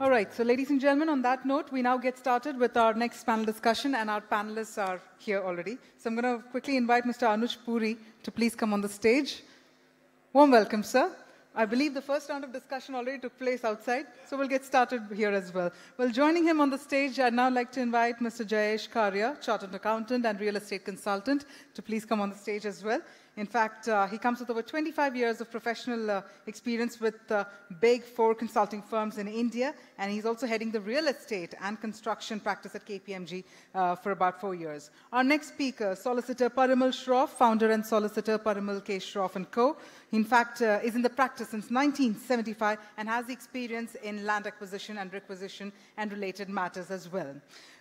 All right, so ladies and gentlemen, on that note, we now get started with our next panel discussion, and our panelists are here already. So I'm going to quickly invite Mr. Anuj Puri to please come on the stage. Warm welcome, sir. I believe the first round of discussion already took place outside, so we'll get started here as well. Well, joining him on the stage, I'd now like to invite Mr. Jayesh Karia, Chartered Accountant and Real Estate Consultant, to please come on the stage as well. In fact, uh, he comes with over 25 years of professional uh, experience with uh, big four consulting firms in India, and he's also heading the real estate and construction practice at KPMG uh, for about four years. Our next speaker, Solicitor Parimal Shroff, founder and solicitor Parimal K. Shroff & Co. In fact, uh, is in the practice since 1975 and has experience in land acquisition and requisition and related matters as well.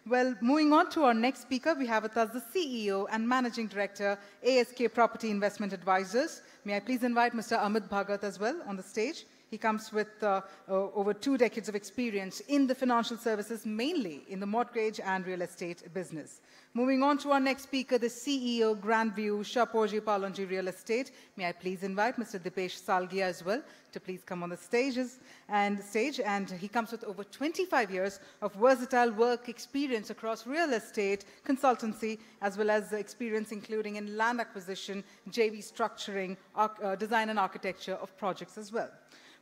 Well, moving on to our next speaker, we have with us the CEO and Managing Director, ASK Property Investment Advisors. May I please invite Mr. Amit Bhagat as well on the stage. He comes with uh, uh, over two decades of experience in the financial services, mainly in the mortgage and real estate business. Moving on to our next speaker, the CEO, Grandview, Shapoorji Pallonji Real Estate. May I please invite Mr. Dipesh Salgia as well to please come on the stages and stage. And he comes with over 25 years of versatile work experience across real estate, consultancy, as well as experience including in land acquisition, JV structuring, uh, design and architecture of projects as well.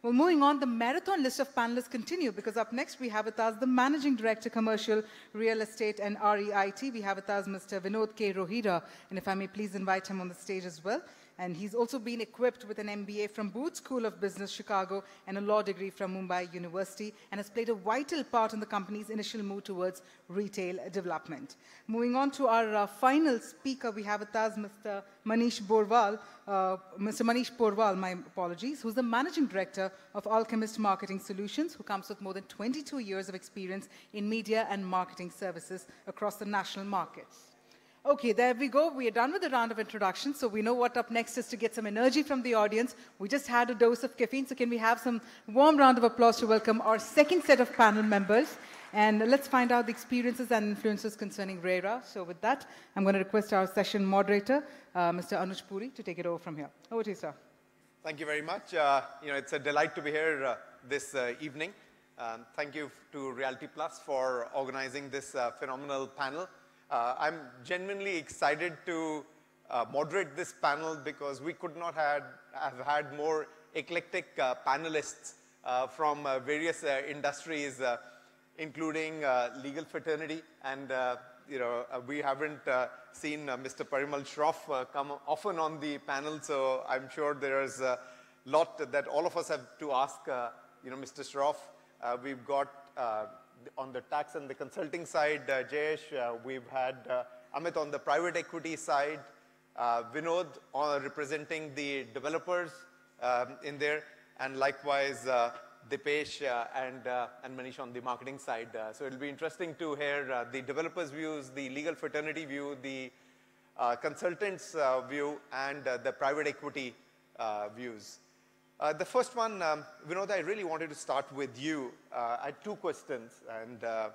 Well, moving on, the marathon list of panelists continue because up next we have with us the Managing Director, Commercial Real Estate and REIT. We have with us Mr. Vinod K. Rohira, and if I may please invite him on the stage as well. And he's also been equipped with an MBA from Booth School of Business, Chicago, and a law degree from Mumbai University, and has played a vital part in the company's initial move towards retail development. Moving on to our uh, final speaker, we have with us Mr. Manish Porwal, uh, Mr. Manish Porwal, my apologies, who's the managing director of Alchemist Marketing Solutions, who comes with more than 22 years of experience in media and marketing services across the national markets. Okay, there we go. We are done with the round of introductions, so we know what up next is to get some energy from the audience. We just had a dose of caffeine, so can we have some warm round of applause to welcome our second set of panel members? And let's find out the experiences and influences concerning RERA. So with that, I'm going to request our session moderator, uh, Mr. Anuj Puri, to take it over from here. Over to you, sir. Thank you very much. Uh, you know, it's a delight to be here uh, this uh, evening. Um, thank you to Realty Plus for organizing this uh, phenomenal panel. Uh, I'm genuinely excited to uh, moderate this panel because we could not had, have had more eclectic uh, panelists uh, from uh, various uh, industries, including legal fraternity. And, you know, we haven't seen Mr. Parimal Shroff come often on the panel, so I'm sure there's a lot that all of us have to ask, you know, Mr. Shroff. we've got on the tax and the consulting side, uh, Jayesh, uh, we've had uh, Amit on the private equity side, uh, Vinod on representing the developers um, in there, and likewise uh, Dipesh uh, and, and Manish on the marketing side. so it'll be interesting to hear the developers' views, the legal fraternity view, the consultants' view, and the private equity views. Uh, the first one, um, Vinod, I really wanted to start with you. Uh, I had two questions, and uh,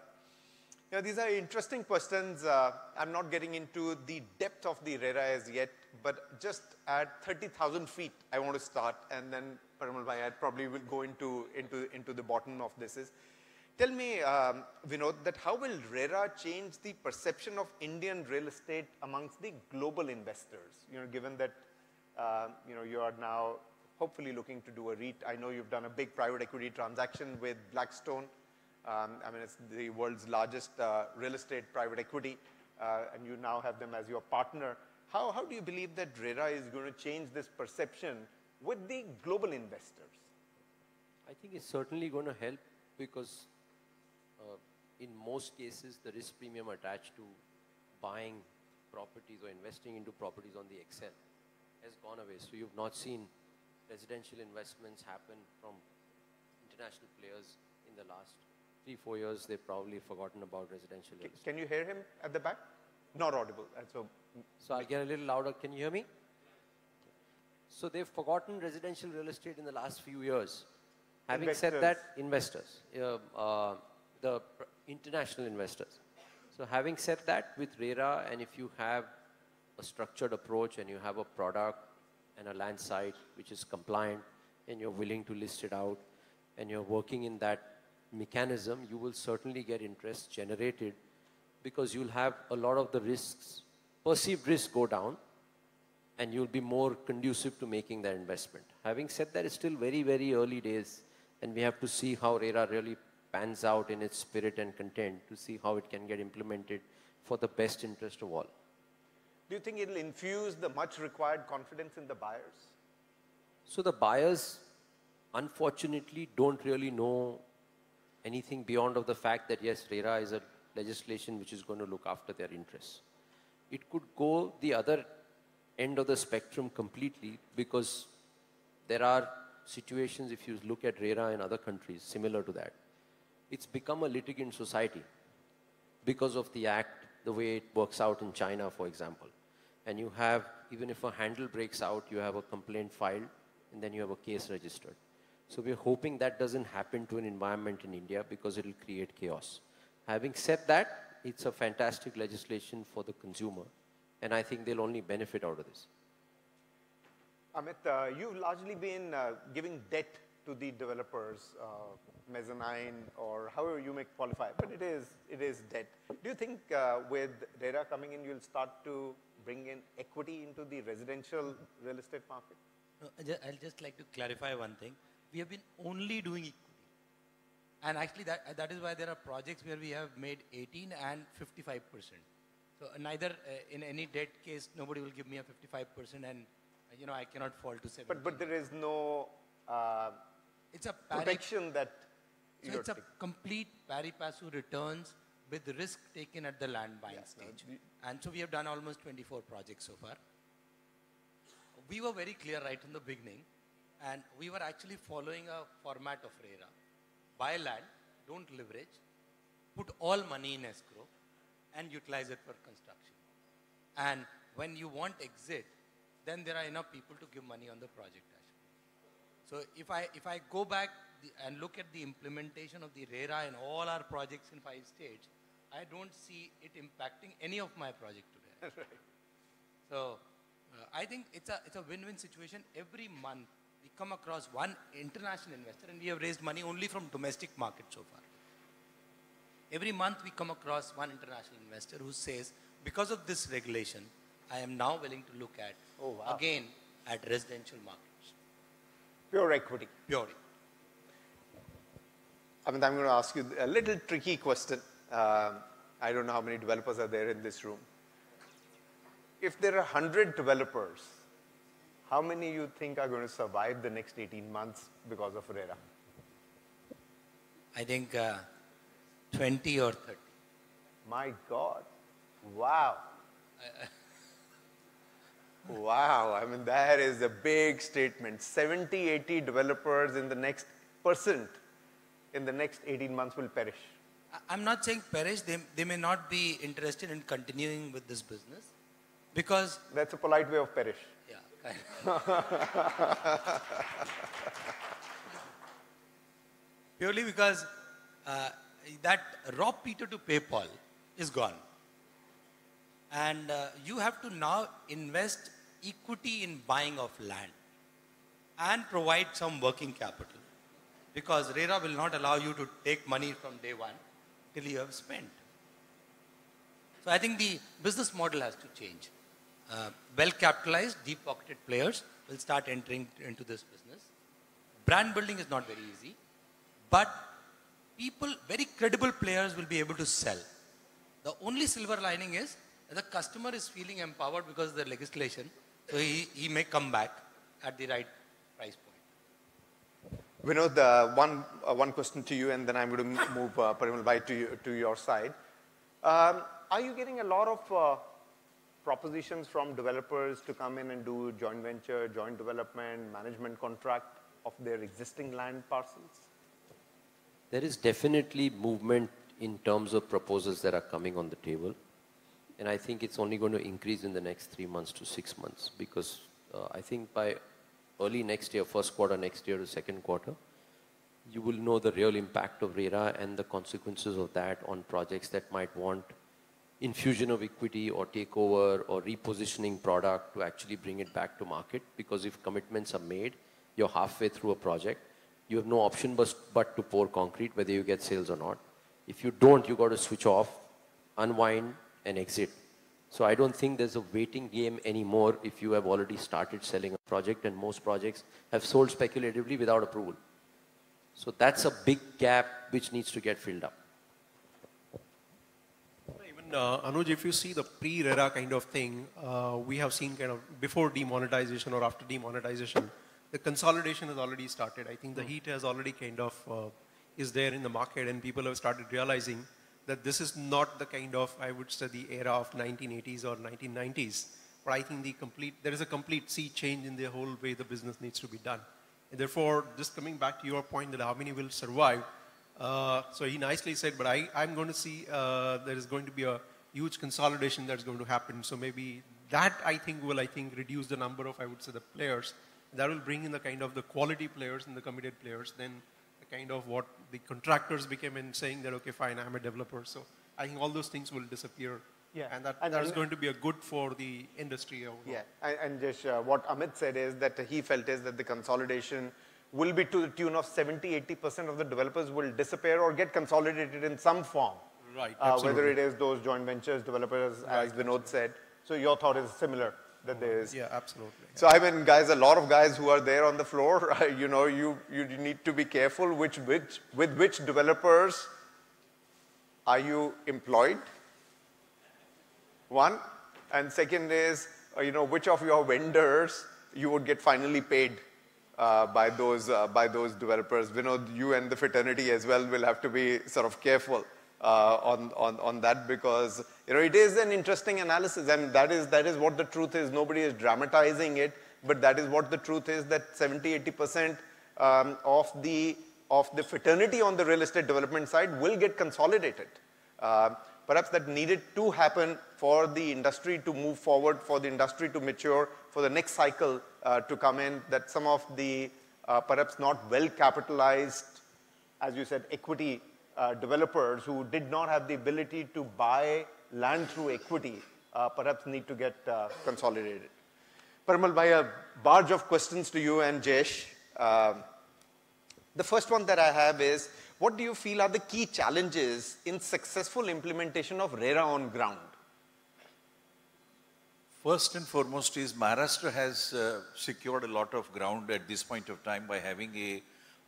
you know, these are interesting questions. Uh, I'm not getting into the depth of the RERA as yet, but just at 30,000 feet, I want to start, and then Parimal Bhai, I probably will go into, into, into the bottom of this is, tell me, um, Vinod, that how will RERA change the perception of Indian real estate amongst the global investors? You know, given that, uh, you know, you are now hopefully looking to do a REIT. I know you've done a big private equity transaction with Blackstone. Um, I mean, it's the world's largest uh, real estate private equity, uh, and you now have them as your partner. How, how do you believe that RERA is going to change this perception with the global investors? I think it's certainly going to help because uh, in most cases, the risk premium attached to buying properties or investing into properties on the Excel has gone away. So you've not seen residential investments happen from international players in the last three, four years. They've probably forgotten about residential Can, can you hear him at the back? Not audible. So, so I'll get a little louder. Can you hear me? So they've forgotten residential real estate in the last few years. Having investors. said that, investors, uh, uh, the international investors. So having said that, with RERA, and if you have a structured approach and you have a product and a land site which is compliant and you're willing to list it out and you're working in that mechanism, you will certainly get interest generated because you'll have a lot of the risks, perceived risks go down and you'll be more conducive to making that investment. Having said that, it's still very, very early days and we have to see how RERA really pans out in its spirit and content to see how it can get implemented for the best interest of all. Do you think it'll infuse the much required confidence in the buyers? So the buyers, unfortunately, don't really know anything beyond of the fact that yes, RERA is a legislation which is going to look after their interests. It could go the other end of the spectrum completely because there are situations, if you look at RERA in other countries, similar to that. It's become a litigant society because of the act, the way it works out in China, for example. And you have, even if a handle breaks out, you have a complaint filed and then you have a case registered. So we're hoping that doesn't happen to an environment in India because it'll create chaos. Having said that, it's a fantastic legislation for the consumer and I think they'll only benefit out of this. Amit, uh, you've largely been uh, giving debt to the developers, uh, mezzanine or however you may qualify, but it is, it is debt. Do you think uh, with data coming in, you'll start to bring in equity into the residential real estate market? No, I'll just like to clarify one thing. We have been only doing equity. And actually, that, that is why there are projects where we have made 18 and 55%. So neither uh, in any debt case, nobody will give me a 55% and, you know, I cannot fall to 70. But, but there is no uh, it's a protection that so it's a complete pari passu returns with risk taken at the land buying yeah, stage. No, and so we have done almost 24 projects so far. We were very clear right in the beginning, and we were actually following a format of RERA. Buy land, don't leverage, put all money in escrow, and utilize it for construction. And when you want exit, then there are enough people to give money on the project. So if I, if I go back the, and look at the implementation of the RERA in all our projects in five states, I don't see it impacting any of my project today. right. So uh, I think it's a, it's a win-win situation. Every month we come across one international investor and we have raised money only from domestic market so far. Every month we come across one international investor who says, because of this regulation, I am now willing to look at, oh, wow. again, at residential markets. Pure equity. Pure. I mean, I'm going to ask you a little tricky question. Um, I don't know how many developers are there in this room. If there are 100 developers, how many you think are going to survive the next 18 months because of RERA? I think uh, 20 or 30. My God. Wow. Wow. I mean, that is a big statement. 70, 80 developers in the next percent in the next 18 months will perish. I'm not saying perish. They, they may not be interested in continuing with this business because. That's a polite way of perish. Yeah. Kind of. Purely because uh, that rob Peter to pay Paul is gone. And uh, you have to now invest equity in buying of land and provide some working capital. Because RERA will not allow you to take money from day one till you have spent. So I think the business model has to change. Uh, well-capitalized, deep-pocketed players will start entering into this business. Brand building is not very easy, but people, very credible players will be able to sell. The only silver lining is the customer is feeling empowered because of the legislation, so he, he may come back at the right price point. Vinod, uh, one, uh, one question to you, and then I'm going to move uh, Parimal Bhai to, you, to your side. Um, are you getting a lot of uh, propositions from developers to come in and do joint venture, joint development, management contract of their existing land parcels? There is definitely movement in terms of proposals that are coming on the table. And I think it's only going to increase in the next three months to six months because uh, I think by early next year, first quarter next year to second quarter, you will know the real impact of RERA and the consequences of that on projects that might want infusion of equity or takeover or repositioning product to actually bring it back to market because if commitments are made, you're halfway through a project you have no option but, to pour concrete, whether you get sales or not. If you don't, you got to switch off, unwind, and exit. So I don't think there's a waiting game anymore if you have already started selling a project, and most projects have sold speculatively without approval. So that's a big gap which needs to get filled up. Even uh, Anuj, if you see the pre-RERA kind of thing, uh, we have seen kind of before demonetization or after demonetization, the consolidation has already started. I think the heat has already kind of uh, is there in the market and people have started realizing that this is not the kind of, I would say, the era of 1980s or 1990s. But I think the complete, there is a complete sea change in the whole way the business needs to be done. And therefore, just coming back to your point that how many will survive, uh, so he nicely said, but I, I'm going to see uh, there is going to be a huge consolidation that's going to happen. So maybe that I think will, I think, reduce the number of, I would say, the players. That will bring in the kind of the quality players and the committed players. Then the kind of what the contractors became in saying that, okay, fine, I'm a developer. So I think all those things will disappear. Yeah. And that, And- that is and- going to be a good for the industry overall. Yeah, and, and just uh, what Amit said is that he felt is that the consolidation will be to the tune of 70, 80% of the developers will disappear or get consolidated in some form. Right, Uh, whether it is those joint ventures developers, as Vinod said. So your thought is similar, that there is. Yeah, absolutely. So I mean, guys, a lot of guys who are there on the floor, you know, you, you need to be careful which, which, with which developers are you employed? One. And second is, uh, you know, which of your vendors you would get finally paid uh, by, those, uh, by those developers. Vinod, you and the fraternity as well will have to be sort of careful uh, on, on, on that because, you know, it is an interesting analysis and that is, that is what the truth is. Nobody is dramatizing it, but that is what the truth is that 70, 80% um, of, the, of the fraternity on the real estate development side will get consolidated. Uh, perhaps that needed to happen for the industry to move forward, for the industry to mature, for the next cycle uh, to come in, that some of the uh, perhaps not well capitalized, as you said, equity uh, developers who did not have the ability to buy land through equity uh, perhaps need to get uh, consolidated. Parimal bhai, a barge of questions to you and Jesh. Um the first one that I have is, what do you feel are the key challenges in successful implementation of RERA on ground? First and foremost is Maharashtra has uh, secured a lot of ground at this point of time by having a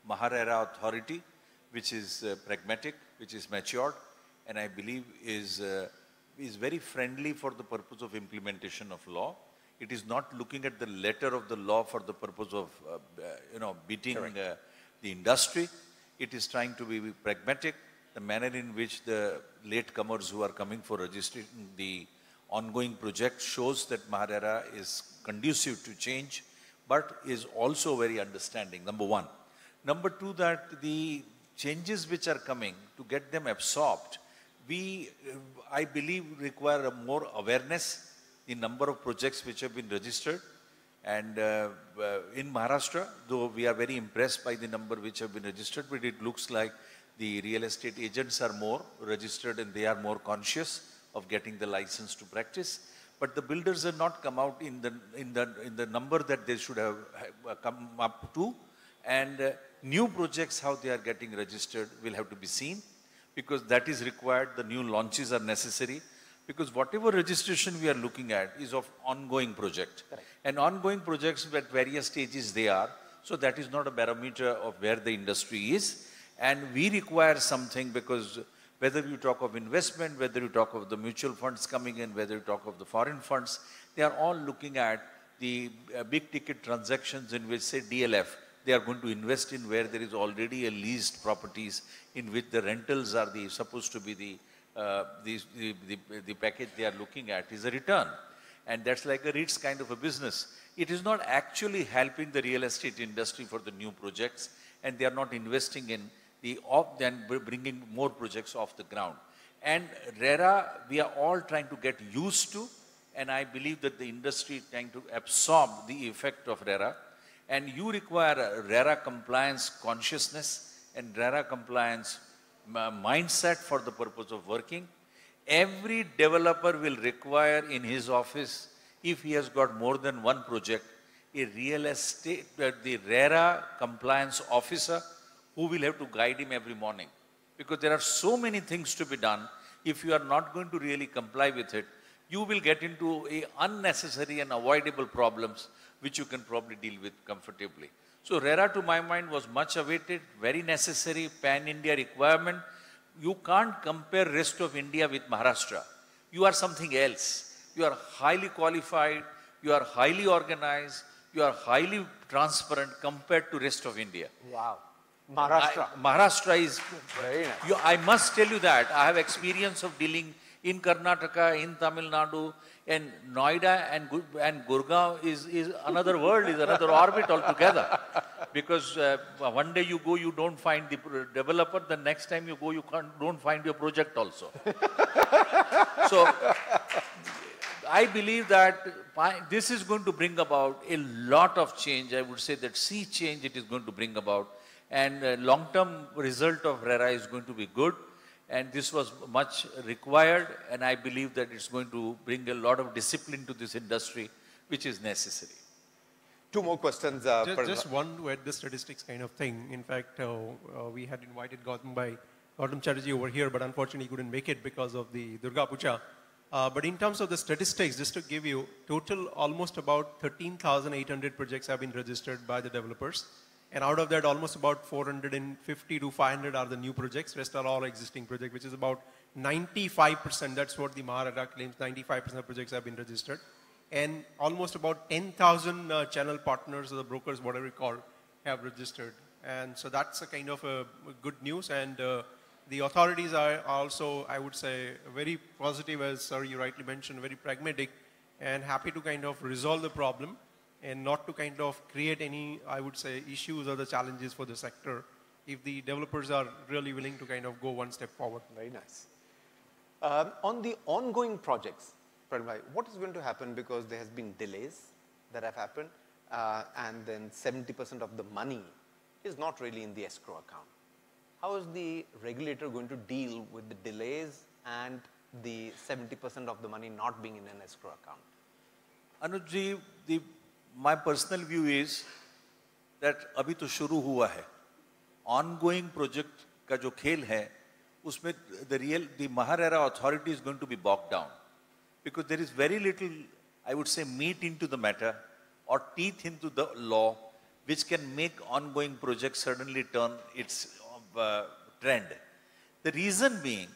Maharera authority, which is uh, pragmatic, which is matured, and I believe is, uh, is very friendly for the purpose of implementation of law. It is not looking at the letter of the law for the purpose of, uh, uh, you know, beating uh, the industry. It is trying to be pragmatic. The manner in which the latecomers who are coming for registering the ongoing project shows that Maharera is conducive to change, but is also very understanding, number one. Number two, that the changes which are coming, to get them absorbed, we, I believe, require a more awareness, in number of projects which have been registered, and uh, uh, in Maharashtra, though we are very impressed by the number which have been registered, but it looks like the real estate agents are more registered and they are more conscious of getting the license to practice. But the builders have not come out in the, in the, in the number that they should have uh, come up to. And uh, new projects, how they are getting registered, will have to be seen because that is required. The new launches are necessary because whatever registration we are looking at is of ongoing project. And ongoing projects at various stages they are. So that is not a barometer of where the industry is. And we require something because whether you talk of investment, whether you talk of the mutual funds coming in, whether you talk of the foreign funds, they are all looking at the uh, big ticket transactions in which say DLF, they are going to invest in where there is already a leased properties in which the rentals are the supposed to be the, uh, the, the, the, the package they are looking at is a return. And that's like a REITs kind of a business. It is not actually helping the real estate industry for the new projects and they are not investing in the off then bringing more projects off the ground. And RERA, we are all trying to get used to, and I believe that the industry is trying to absorb the effect of RERA. And you require a RERA compliance consciousness and RERA compliance mindset for the purpose of working. Every developer will require in his office, if he has got more than one project, a real estate, uh, the RERA compliance officer who will have to guide him every morning. Because there are so many things to be done. If you are not going to really comply with it, you will get into unnecessary and avoidable problems which you can probably deal with comfortably. So RERA to my mind was much awaited, very necessary, pan-India requirement. You can't compare rest of India with Maharashtra. You are something else. You are highly qualified, you are highly organized, you are highly transparent compared to rest of India. Wow. Maharashtra. I, Maharashtra is, Very nice. you, I must tell you that I have experience of dealing in Karnataka, in Tamil Nadu, and Noida and, and Gurgaon is, is another world, is another orbit altogether. Because uh, one day you go, you don't find the developer, the next time you go, you can't, don't find your project also. so I believe that this is going to bring about a lot of change. I would say that sea change it is going to bring about. And uh, long-term result of RERA is going to be good. And this was much required. And I believe that it's going to bring a lot of discipline to this industry, which is necessary. Two more questions. Uh, Just, just one to add the statistics kind of thing. In fact, uh, uh, we had invited Gautam by Gautam Chatterjee over here, but unfortunately he couldn't make it because of the Durga Puja. Uh, but in terms of the statistics, just to give you, total almost about 13,800 projects have been registered by the developers. And out of that, almost about 450 to 500 are the new projects. Rest are all existing projects, which is about 95%. That's what the Maharashtra claims. 95% of projects have been registered. And almost about 10,000 uh, channel partners or the brokers, whatever you call, have registered. And so that's a kind of a good news. And uh, the authorities are also, I would say, very positive, as sir you rightly mentioned, very pragmatic and happy to kind of resolve the problem and not to kind of create any, I would say, issues or the challenges for the sector if the developers are really willing to kind of go one step forward. Very nice. Um, on the ongoing projects, what is going to happen because there has been delays that have happened uh, and then 70% of the money is not really in the escrow account. How is the regulator going to deal with the delays and the 70% of the money not being in an escrow account? Anuj, the my personal view is that अभी तो शुरू हुआ है ongoing project का जो खेल है उसमें the real the Maharera authority is going to be bogged down because there is very little I would say meat into the matter or teeth into the law which can make ongoing projects suddenly turn its uh, trend. The reason being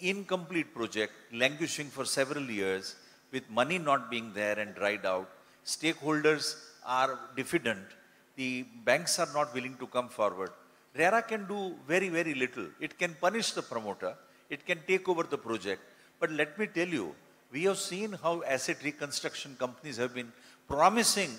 incomplete project languishing for several years with money not being there and dried out. Stakeholders are diffident. The banks are not willing to come forward. RERA can do very, very little. It can punish the promoter. It can take over the project. But let me tell you, we have seen how asset reconstruction companies have been promising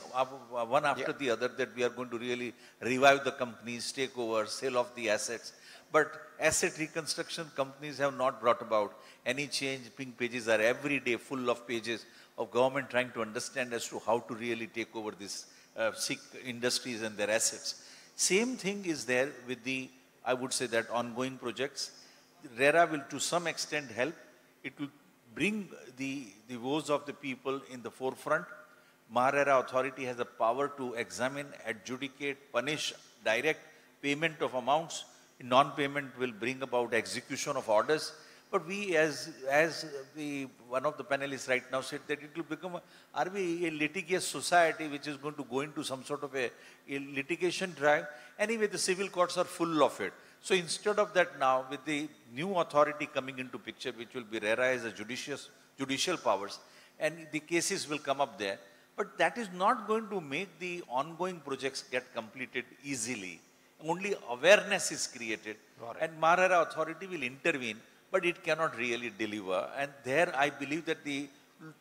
one after the other that we are going to really revive the companies, take over, sell off the assets. But asset reconstruction companies have not brought about any change. Pink pages are every day full of pages of government trying to understand as to how to really take over these uh, sick industries and their assets. Same thing is there with the, I would say that ongoing projects. RERA will to some extent help. It will bring the, the woes of the people in the forefront. Maharera authority has the power to examine, adjudicate, punish, direct payment of amounts. Non-payment will bring about execution of orders. But we, as as the one of the panelists right now said, that it will become, a, are we a litigious society which is going to go into some sort of a, a litigation drive? Anyway, the civil courts are full of it. So instead of that now, with the new authority coming into picture, which will be RERA as a judicious, judicial powers, and the cases will come up there. But that is not going to make the ongoing projects get completed easily. Only awareness is created, and Maharera authority will intervene, but it cannot really deliver. And there, I believe that the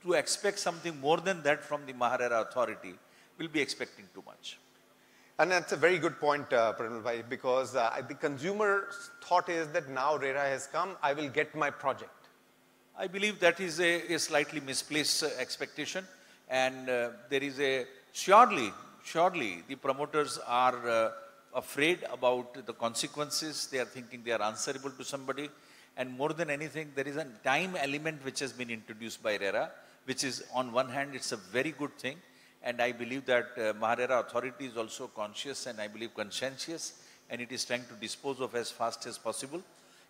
to expect something more than that from the Maharera authority will be expecting too much. And that's a very good point, uh, Bhai, because uh, the consumer's thought is that now RERA has come, I will get my project. I believe that is a, a slightly misplaced uh, expectation, and uh, there is a surely, surely the promoters are uh, afraid about the consequences. They are thinking they are answerable to somebody, and more than anything, there is a time element which has been introduced by RERA, which is on one hand it's a very good thing, And I believe that uh, Maharera authority is also conscious and I believe conscientious and it is trying to dispose of as fast as possible.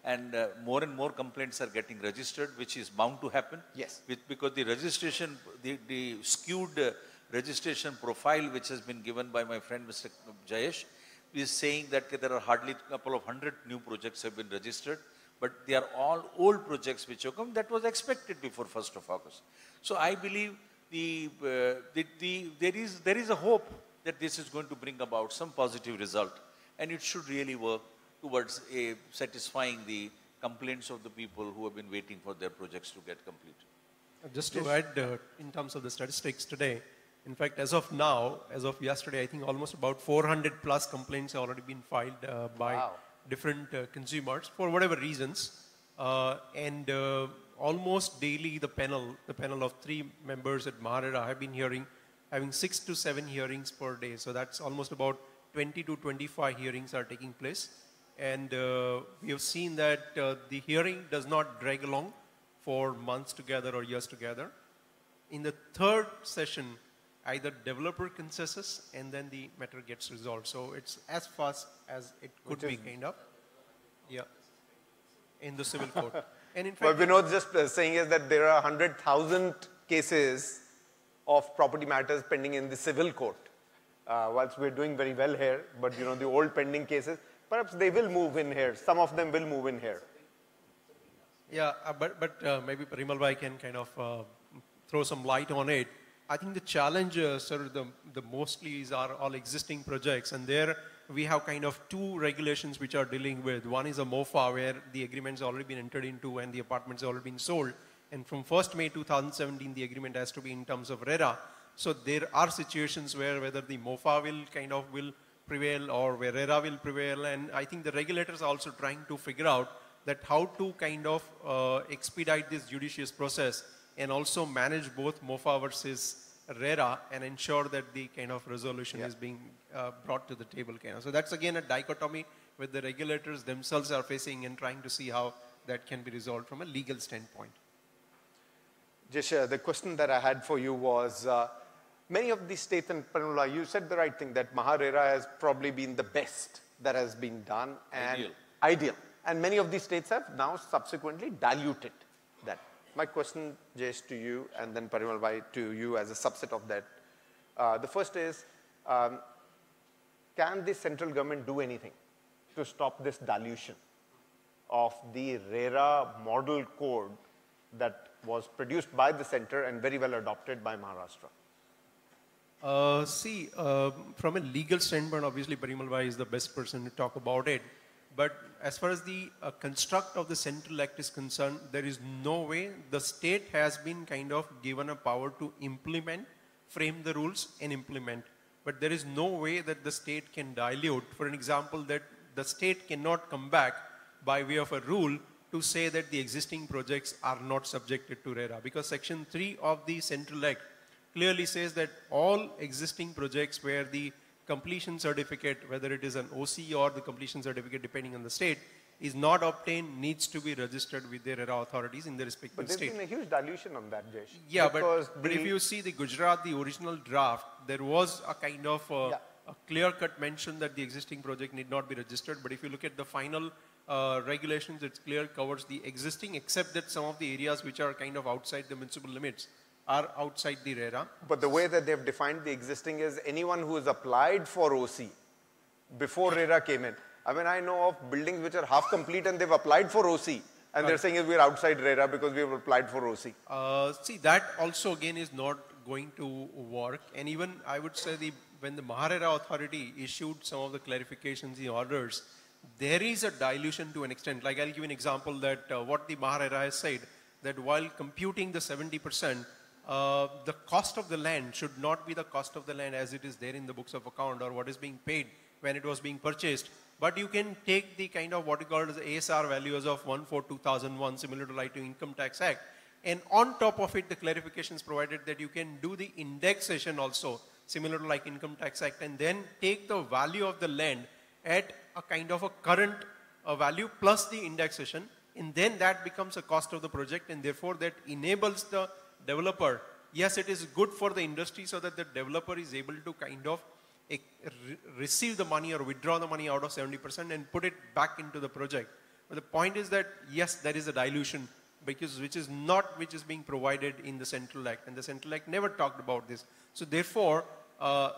And uh, more and more complaints are getting registered, which is bound to happen. Yes. With, because the registration, the, the skewed uh, registration profile which has been given by my friend Mr. Jayesh is saying that there are hardly a couple of hundred new projects have been registered, but they are all old projects which have come. That was expected before 1st of August. So I believe the, uh, the, the, there, is, there is a hope that this is going to bring about some positive result and it should really work towards a satisfying the complaints of the people who have been waiting for their projects to get completed. Just to add, uh, in terms of the statistics today, in fact, as of now, as of yesterday, I think almost about 400 plus complaints have already been filed uh, by Wow. Different uh, consumers for whatever reasons. Uh, and uh, almost daily, the panel, the panel of three members at Maharera have been hearing, having six to seven hearings per day. So that's almost about 20 to 25 hearings are taking place. And we have seen that the hearing does not drag along for months together or years together. In the third session, either developer consensus and then the matter gets resolved. So it's as fast as it could Which be kind of. Yeah. In the civil court. and in What fact, Vinod's just uh, saying is that there are 100,000 cases of property matters pending in the civil court. Uh, whilst we're doing very well here, but you know, the old pending cases, perhaps they will move in here. Some of them will move in here. Yeah, uh, but, but uh, maybe Parimal Bhai can kind of uh, throw some light on it. I think the challenge, uh, sir, the, the mostly is are all existing projects, and there we have kind of two regulations which are dealing with. One is a MOFA, where the agreement's already been entered into and the apartments already been sold. And from 1st May 2017, the agreement has to be in terms of RERA. So there are situations where whether the MOFA will kind of will prevail or where RERA will prevail. And I think the regulators are also trying to figure out that how to kind of uh, expedite this judicious process and also manage both MOFA versus RERA and ensure that the kind of resolution is being uh, brought to the table. Kind of. So that's again a dichotomy where the regulators themselves are facing and trying to see how that can be resolved from a legal standpoint. Jish, uh, the question that I had for you was, uh, many of these states and Panula, you said the right thing, that Maharera has probably been the best that has been done. And Ideal. Ideal. And many of these states have now subsequently diluted that. My question, Jayesh, to you, and then Parimal Bhai to you as a subset of that. Uh, the first is, um, can the central government do anything to stop this dilution of the RERA model code that was produced by the center and very well adopted by Maharashtra? Uh, see, uh, from a legal standpoint, obviously Parimal Bhai is the best person to talk about it. But as far as the uh, construct of the Central Act is concerned, there is no way the state has been kind of given a power to implement, frame the rules and implement. But there is no way that the state can dilute. For an example, that the state cannot come back by way of a rule to say that the existing projects are not subjected to RERA because Section 3 of the Central Act clearly says that all existing projects where the completion certificate, whether it is an OC or the completion certificate depending on the state, is not obtained needs to be registered with their authorities in the respective But there's been a huge dilution on that, Jesh. Yeah, because but, but if you see the Gujarat, the original draft, there was a kind of uh, Yeah. a clear-cut mention that the existing project need not be registered. But if you look at the final uh, regulations, it's clear covers the existing, except that some of the areas which are kind of outside the municipal limits are outside the RERA. But the way that they've defined the existing is anyone who has applied for OC before RERA came in. I mean, I know of buildings which are half complete and they've applied for OC. And they're saying we're outside RERA because we've applied for OC. Uh, see, that also again is not going to work. And even I would say the when the Maharera authority issued some of the clarifications, the orders, there is a dilution to an extent. Like I'll give an example that uh, what the Maharera has said that while computing the 70%, uh, the cost of the land should not be the cost of the land as it is there in the books of account or what is being paid when it was being purchased. But you can take the kind of what you call as ASR values of 1 for 2001, similar to like to Income Tax Act. And on top of it, the clarifications provided that you can do the indexation also, similar to like Income Tax Act, and then take the value of the land at a kind of a current uh, value plus the indexation, and then that becomes a cost of the project, and therefore that enables the developer, yes, it is good for the industry so that the developer is able to kind of eh, re- receive the money or withdraw the money out of 70% and put it back into the project. But the point is that yes, there is a dilution because which is not which is being provided in the Central Act, and the Central Act never talked about this. So therefore, uh,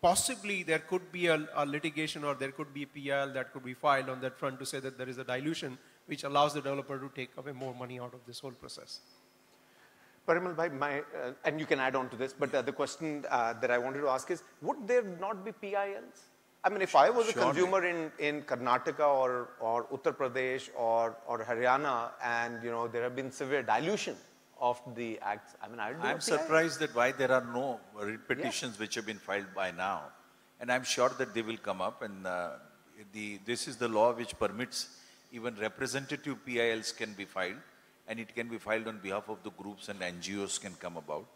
possibly there could be a, a litigation or there could be a PIL that could be filed on that front to say that there is a dilution which allows the developer to take away more money out of this whole process. Parimal bhai, my, uh, and you can add on to this, but uh, the question uh, that I wanted to ask is, would there not be PILs? I mean, if I was a consumer in, in Karnataka or, or Uttar Pradesh or, or Haryana and, you know, there have been severe dilution of the acts, I mean, I would do a I'm PIL. surprised that why there are no petitions which have been filed by now. And I'm sure that they will come up and uh, the, this is the law which permits even representative PILs can be filed and it can be filed on behalf of the groups and NGOs can come about.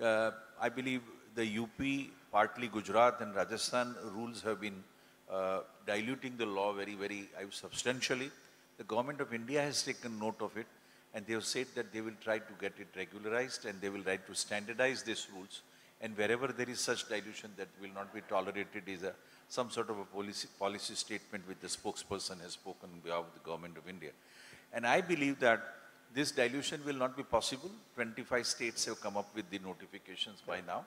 Uh, I believe the UP, partly Gujarat and Rajasthan rules have been uh, diluting the law very, very substantially. The government of India has taken note of it and they have said that they will try to get it regularized and they will try to standardize these rules. And wherever there is such dilution that will not be tolerated is a, some sort of a policy, policy statement which the spokesperson has spoken on behalf of the government of India. And I believe that this dilution will not be possible. 25 states have come up with the notifications by now.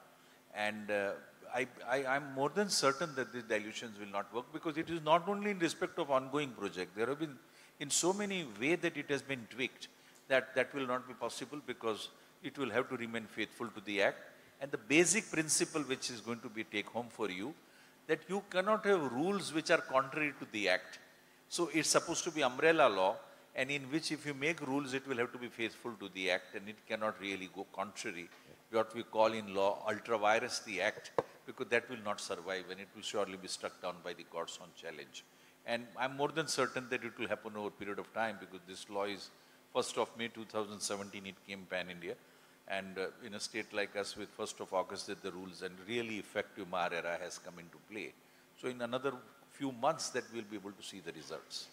And uh, I, I, am more than certain that these dilutions will not work because it is not only in respect of ongoing project. There have been in so many ways that it has been tweaked that that will not be possible because it will have to remain faithful to the act. And the basic principle which is going to be take home for you that you cannot have rules which are contrary to the act. So it's supposed to be umbrella law and in which if you make rules it will have to be faithful to the act and it cannot really go contrary to what we call in law ultra vires the act because that will not survive and it will surely be struck down by the courts on challenge. And I'm more than certain that it will happen over a period of time because this law is 1st of May 2017 it came pan-India and uh, in a state like us with 1st of August that the rules and really effective Maharera has come into play. So in another few months that we'll be able to see the results.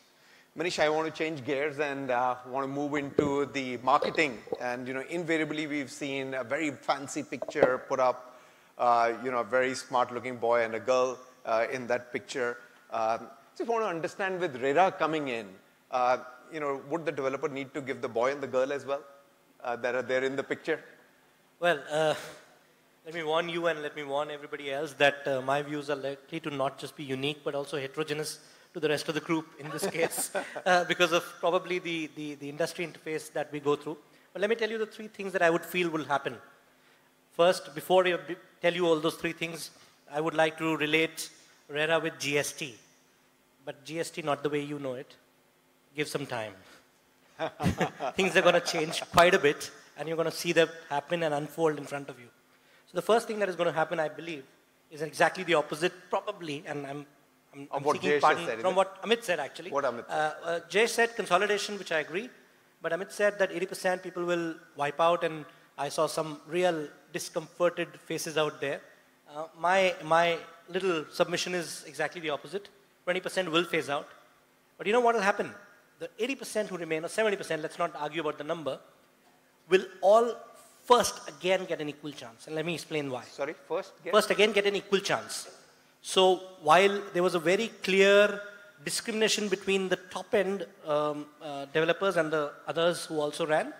Manish, I want to change gears and uh, want to move into the marketing. And, you know, invariably we've seen a very fancy picture put up, uh, you know, a very smart looking boy and a girl uh, in that picture. Um, just want to understand with RERA coming in, uh, you know, would the developer need to give the boy and the girl as well uh, that are there in the picture? Well, uh, let me warn you and let me warn everybody else that my views are likely to not just be unique but also heterogeneous to the rest of the group in this case uh, because of probably the, the, the industry interface that we go through. But let me tell you the three things that I would feel will happen. First, before I tell you all those three things, I would like to relate RERA with GST. But GST not the way you know it. Give some time. things are going to change quite a bit and you're going to see them happen and unfold in front of you. So the first thing that is going to happen, I believe, is exactly the opposite, probably, and I'm I'm, I'm what seeking Jay pardon said, from it? what Amit said actually. What Amit said? Uh, uh, Jay said consolidation, which I agree, but Amit said that 80% people will wipe out, and I saw some real discomforted faces out there. Uh, my my little submission is exactly the opposite. 20% will phase out, but you know what will happen? The 80% who remain, or 70%, let's not argue about the number, will all first again get an equal chance, and let me explain why. Sorry, first? Get First again get an equal chance. So while there was a very clear discrimination between the top end um, uh, developers and the others who also ran,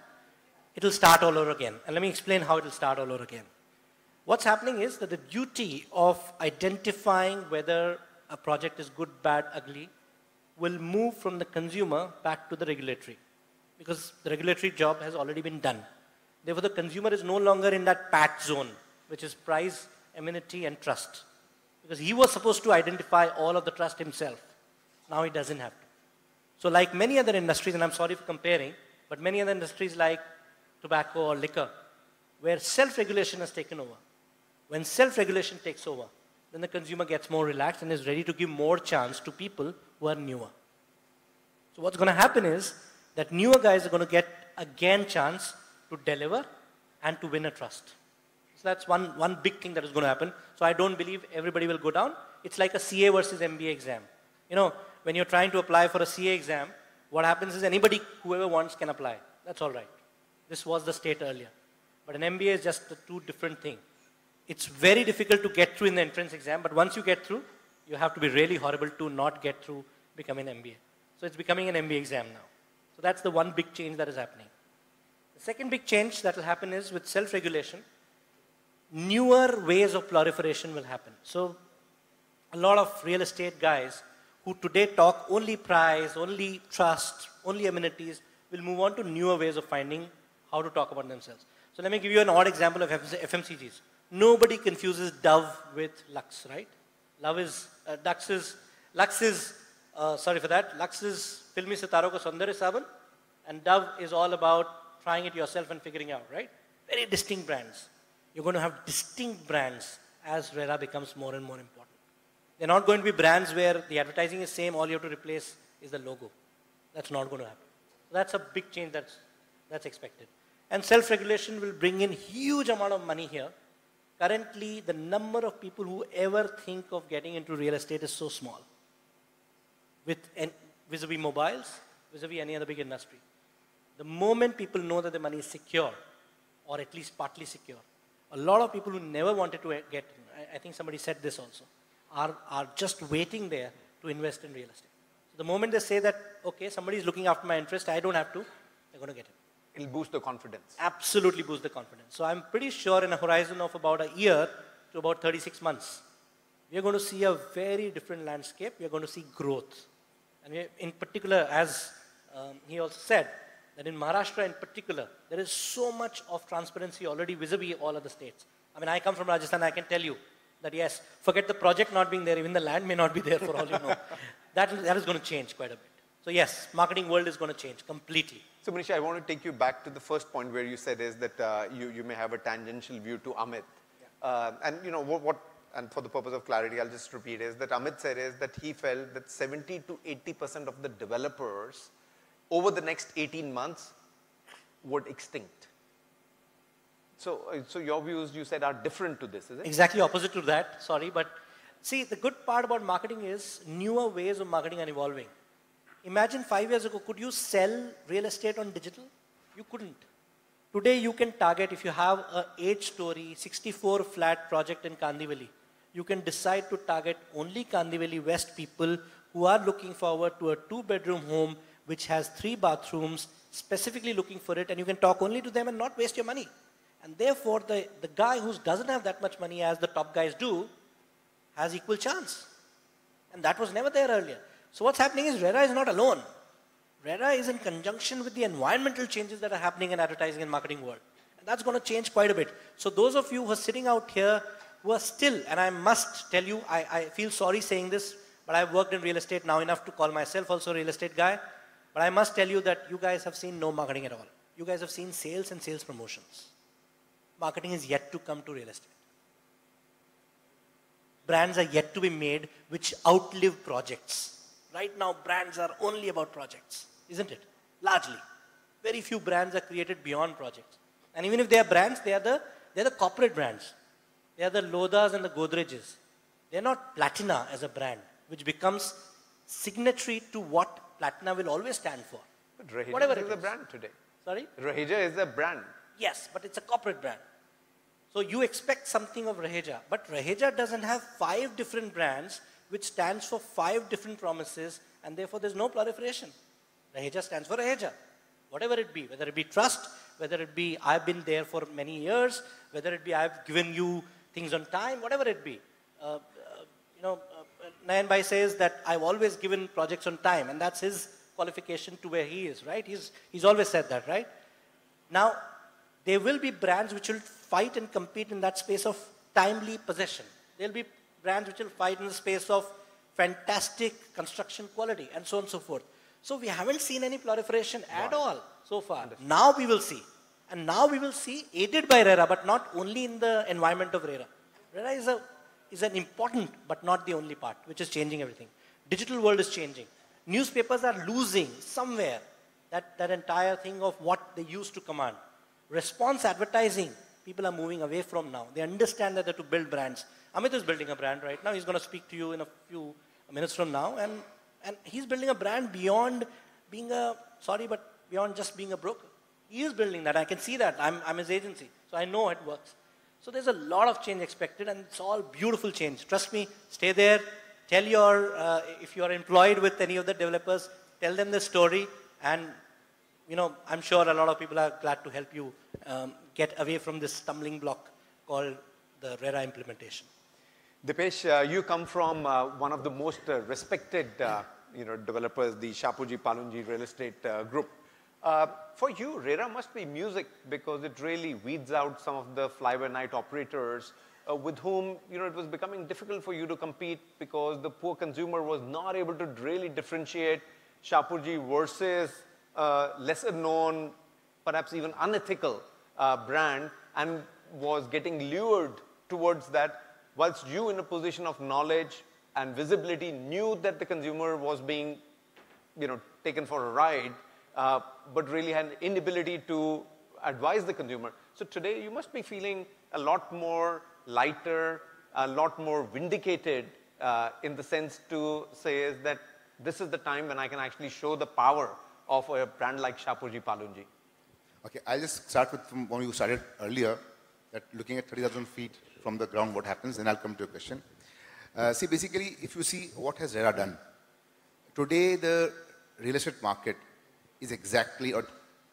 it will start all over again. And let me explain how it will start all over again. What's happening is that the duty of identifying whether a project is good, bad, ugly will move from the consumer back to the regulatory because the regulatory job has already been done. Therefore, the consumer is no longer in that PAT zone, which is price, amenity, and trust. Because he was supposed to identify all of the trust himself. Now he doesn't have to. So like many other industries, and I'm sorry for comparing, but many other industries like tobacco or liquor, where self-regulation has taken over. When self-regulation takes over, then the consumer gets more relaxed and is ready to give more chance to people who are newer. So what's going to happen is that newer guys are going to get again chance to deliver and to win a trust. So that's one, one big thing that is going to happen. So I don't believe everybody will go down. It's like a CA versus MBA exam. You know, when you're trying to apply for a CA exam, what happens is anybody, whoever wants, can apply. That's all right. This was the state earlier. But an MBA is just a two different thing. It's very difficult to get through in the entrance exam, but once you get through, you have to be really horrible to not get through becoming an MBA. So it's becoming an MBA exam now. So that's the one big change that is happening. The second big change that will happen is with self-regulation, newer ways of proliferation will happen. So a lot of real estate guys who today talk only price, only trust, only amenities, will move on to newer ways of finding how to talk about themselves. So let me give you an odd example of FMCGs. Nobody confuses Dove with Lux, right? Love is, uh, Lux is, Lux is, uh, sorry for that, Lux is Filmi Sitaro ko Saundarya Saban, and Dove is all about trying it yourself and figuring out, right? Very distinct brands. You're going to have distinct brands as RERA becomes more and more important. They're not going to be brands where the advertising is same, all you have to replace is the logo. That's not going to happen. That's a big change that's, that's expected. And self-regulation will bring in huge amount of money here. Currently, the number of people who ever think of getting into real estate is so small. With vis-a-vis mobiles, vis-a-vis any other big industry. The moment people know that the money is secure, or at least partly secure, a lot of people who never wanted to get, I think somebody said this also, are, are just waiting there to invest in real estate. So the moment they say that, okay, somebody is looking after my interest, I don't have to, they're going to get it. It'll boost the confidence. Absolutely boost the confidence. So I'm pretty sure in a horizon of about a year to about 36 months, we are going to see a very different landscape. We are going to see growth. And in particular, as um, he also said, that in Maharashtra in particular, there is so much of transparency already vis-a-vis all other states. I mean, I come from Rajasthan, I can tell you that yes, forget the project not being there, even the land may not be there for all you know. that, that is going to change quite a bit. So yes, marketing world is going to change completely. So Manish, I want to take you back to the first point where you said is that uh, you, you may have a tangential view to Amit. Yeah. Uh, and you know, what, what, and for the purpose of clarity, I'll just repeat is that Amit said is that he felt that 70 to 80% of the developers over the next 18 months would extinct. So, uh, so your views, you said, are different to this, is it? Exactly opposite to that, sorry. But see, the good part about marketing is newer ways of marketing are evolving. Imagine five years ago, could you sell real estate on digital? You couldn't. Today, you can target, if you have a eight-story, 64-flat project in Kandivali, you can decide to target only Kandivali West people who are looking forward to a two-bedroom home which has three bathrooms, specifically looking for it, and you can talk only to them and not waste your money. And therefore, the, the guy who doesn't have that much money as the top guys do has equal chance. And that was never there earlier. So what's happening is RERA is not alone. RERA is in conjunction with the environmental changes that are happening in advertising and marketing world. And that's going to change quite a bit. So those of you who are sitting out here who are still, and I must tell you, I, I feel sorry saying this, but I've worked in real estate now enough to call myself also a real estate guy. But I must tell you that you guys have seen no marketing at all. You guys have seen sales and sales promotions marketing is yet to come to real estate. Brands are yet to be made which outlive projects. Right now, brands are only about projects, isn't it? Largely. Very few brands are created beyond projects. And even if they are brands, they are the, they're the corporate brands. They are the Lodhas and the Godrejes. They're not Platina as a brand, which becomes signatory to what Platina will always stand for. But Raheja Whatever is a brand today. Sorry? Raheja is a brand. Yes, but it's a corporate brand. So you expect something of Raheja, but Raheja doesn't have five different brands which stands for five different promises and therefore there's no proliferation. Raheja stands for Raheja, whatever it be, whether it be trust, whether it be I've been there for many years, whether it be I've given you things on time, whatever it be. Uh, uh, you know, Nayan Bhai says that I've always given projects on time and that's his qualification to where he is, right? He's, he's always said that, right? Now, there will be brands which will fight and compete in that space of timely possession. There'll be brands which will fight in the space of fantastic construction quality and so on and so forth. So we haven't seen any proliferation at all so far. Now we will see. And now we will see, aided by RERA, but not only in the environment of RERA. RERA is, a, is an important, but not the only part, which is changing everything. Digital world is changing. Newspapers are losing somewhere that, that entire thing of what they used to command. Response advertising, people are moving away from now. They understand that they have to build brands. Amit is building a brand right now. He's going to speak to you in a few minutes from now. And, and he's building a brand beyond being a, sorry, but beyond just being a broker. He is building that. I can see that. I'm, I'm his agency. So I know it works. So there's a lot of change expected and it's all beautiful change. Trust me, stay there. Tell your, uh, if you are employed with any of the developers, tell them the story and you know, I'm sure a lot of people are glad to help you um, get away from this stumbling block called the RERA implementation. Dipesh, uh, you come from uh, one of the most uh, respected uh, you know, developers, the Shapoorji Pallonji Real Estate uh, Group. Uh, for you, RERA must be music because it really weeds out some of the fly-by-night operators uh, with whom you know, it was becoming difficult for you to compete because the poor consumer was not able to really differentiate Shapoorji versus uh, lesser known, perhaps even unethical uh, brand and was getting lured towards that whilst you in a position of knowledge and visibility knew that the consumer was being you know, taken for a ride, uh, but really had an inability to advise the consumer. So today you must be feeling a lot more lighter, a lot more vindicated uh, in the sense to say is that this is the time when I can actually show the power of a brand like Shapoorji Pallonji. Okay, I'll just start with from when you started earlier, that looking at 30,000 feet from the ground, what happens, then I'll come to your question. Uh, see, basically, if you see what has RERA done, today the real estate market is exactly at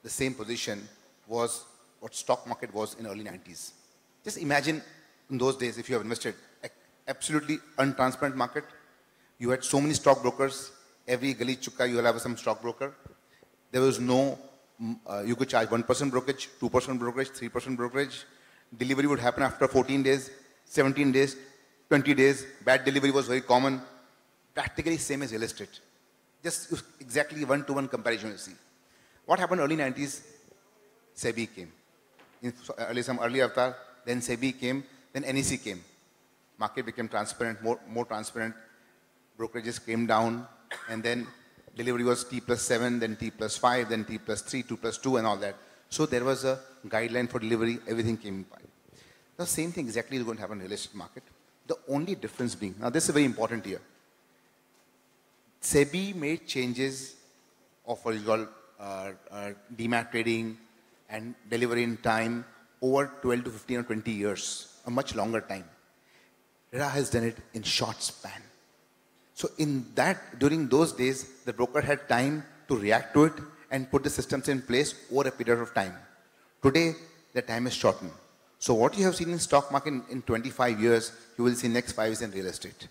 the same position was what stock market was in early 90s. Just imagine in those days, if you have invested, absolutely untransparent market. You had so many stockbrokers. Every gali chukka, you will have some stockbroker. There was no, mm, uh, you could charge 1% brokerage, 2% brokerage, 3% brokerage delivery would happen after 14 days, 17 days, 20 days. Bad delivery was very common. Practically same as real estate. Just exactly one-to-one -one comparison you see. What happened early 90s? SEBI came. In early, some early avatar, then SEBI came, then NSE came. Market became transparent, more, more transparent. Brokerages came down, and then delivery was T plus 7, then T plus 5, then T plus 3, 2 plus 2, and all that. So there was a guideline for delivery, everything came pipe. The same thing exactly is going to happen in the real estate market. The only difference being, now this is very important here. SEBI made changes of what is called uh, uh, demat trading and delivery in time over 12 to 15 or 20 years, a much longer time. RERA has done it in short span. So in that, during those days, the broker had time to react to it and put the systems in place over a period of time. Today, the time is shortened. So what you have seen in stock market in, in 25 years, you will see next five years in real estate.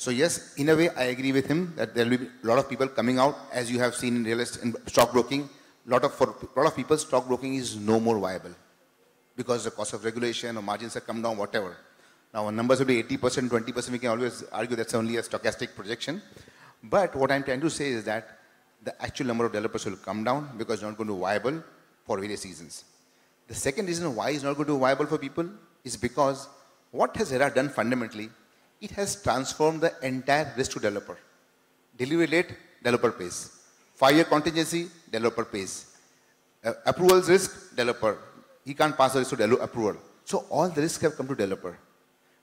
So yes, in a way, I agree with him that there will be a lot of people coming out, as you have seen in real estate, in stockbroking. Lot of for a lot of people, stockbroking is no more viable because the cost of regulation or margins have come down, whatever. Now, numbers will be 80%, 20%. We can always argue that's only a stochastic projection. But what I'm trying to say is that the actual number of developers will come down because it's not going to be viable for various reasons. The second reason why it's not going to be viable for people is because what has RERA done fundamentally? It has transformed the entire risk to developer. Delivery late, developer pays. Five-year contingency, developer pays. Uh, approvals risk, developer. He can't pass the risk to approval. So all the risks have come to developer.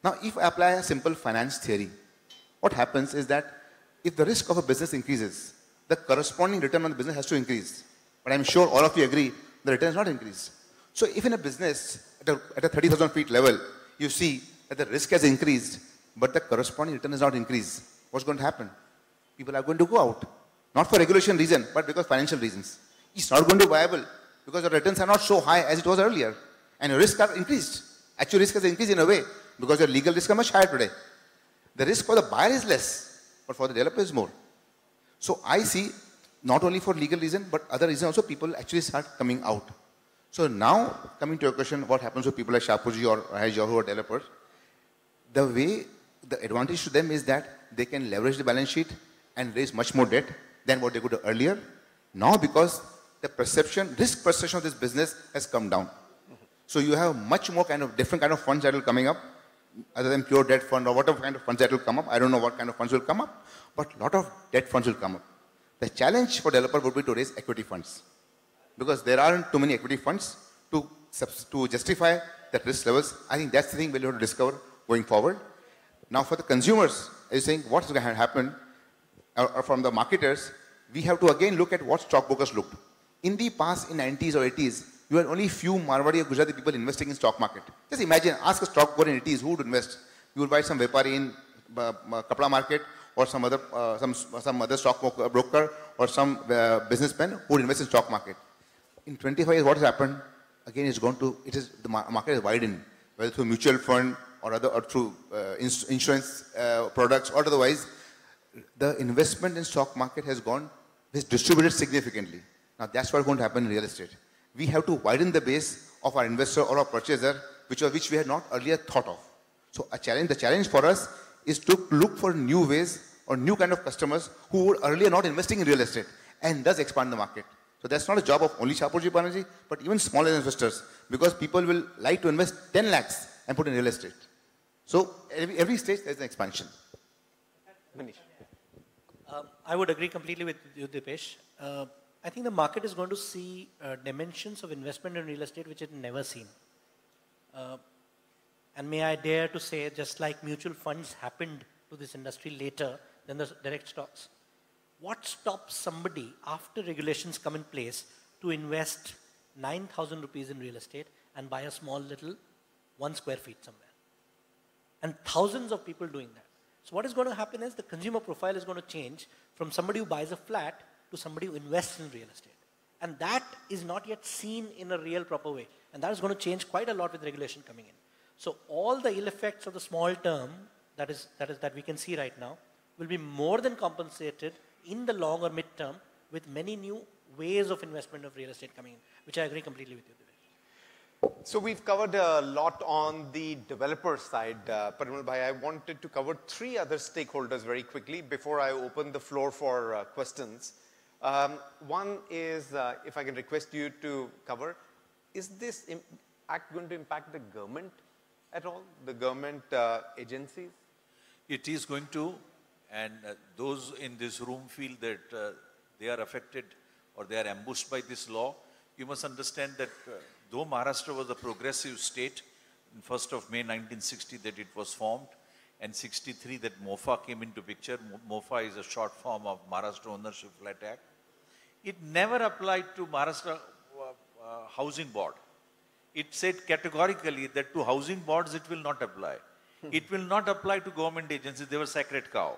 Now, if I apply a simple finance theory, what happens is that if the risk of a business increases, the corresponding return on the business has to increase. But I'm sure all of you agree the return is not increased. So if in a business at a, at a 30,000 feet level, you see that the risk has increased, but the corresponding return is not increased, what's going to happen? People are going to go out. Not for regulation reason, but because financial reasons. It's not going to be viable because the returns are not so high as it was earlier. And your risk are increased. Actual risk has increased in a way because your legal risk are much higher today. The risk for the buyer is less, but for the developer is more. So I see not only for legal reason, but other reason also people actually start coming out. So now coming to your question, what happens to people like Shapoorji or Yahoo or developers? The way, the advantage to them is that they can leverage the balance sheet and raise much more debt than what they could earlier. Now because the perception, risk perception of this business has come down. So you have much more kind of different kind of funds that will coming up other than pure debt fund or whatever kind of funds that will come up. I don't know what kind of funds will come up, but a lot of debt funds will come up. The challenge for developer would be to raise equity funds because there aren't too many equity funds to, to justify the risk levels. I think that's the thing we'll have to discover going forward. Now for the consumers, are saying what's going to happen or, or from the marketers, we have to again look at what stockbrokers looked. In the past, in 90s or 80s, you had only few Marwadi or Gujarati people investing in stock market. Just imagine, ask a stockbroker in 80s who would invest. You would buy some Vepari in uh, uh, Kapla market or some other, uh, some, some other stock broker or some uh, businessman who would invest in stock market. In 25 years, what has happened? Again, it's gone to, it is, the market is widened, whether through mutual fund or other, or through uh, ins insurance uh, products or otherwise, the investment in stock market has gone, has distributed significantly. Now that's what's going to happen in real estate. We have to widen the base of our investor or our purchaser, which, which we had not earlier thought of. So a challenge, the challenge for us is to look for new ways or new kind of customers who were earlier not investing in real estate and thus expand the market. So that's not a job of only Shapoorji Pallonji, but even smaller investors because people will like to invest 10 lakhs and put in real estate. So every, every stage there's an expansion. Manish. Um, I would agree completely with you, Dipesh. Uh, I think the market is going to see uh, dimensions of investment in real estate which it never seen. Uh, and may I dare to say, just like mutual funds happened to this industry later than the direct stocks, what stops somebody after regulations come in place to invest 9,000 rupees in real estate and buy a small little one square feet somewhere? And thousands of people doing that. So what is going to happen is the consumer profile is going to change from somebody who buys a flat to somebody who invests in real estate. And that is not yet seen in a real proper way. And that is going to change quite a lot with regulation coming in. So all the ill effects of the small term that is, that is that we can see right now will be more than compensated in the long or mid term with many new ways of investment of real estate coming in, which I agree completely with you. So we've covered a lot on the developer side, uh, Parimal Bhai. I wanted to cover three other stakeholders very quickly before I open the floor for uh, questions. Um, one is, uh, if I can request you to cover, is this act going to impact the government at all, the government uh, agencies? It is going to, and uh, those in this room feel that uh, they are affected or they are ambushed by this law. You must understand that uh, though Maharashtra was a progressive state, in 1st of May 1960 that it was formed, and 63 that MOFA came into picture. MOFA is a short form of Maharashtra Ownership Flat Act. It never applied to Maharashtra uh, uh, Housing Board. It said categorically that to housing boards it will not apply. it will not apply to government agencies. They were sacred cow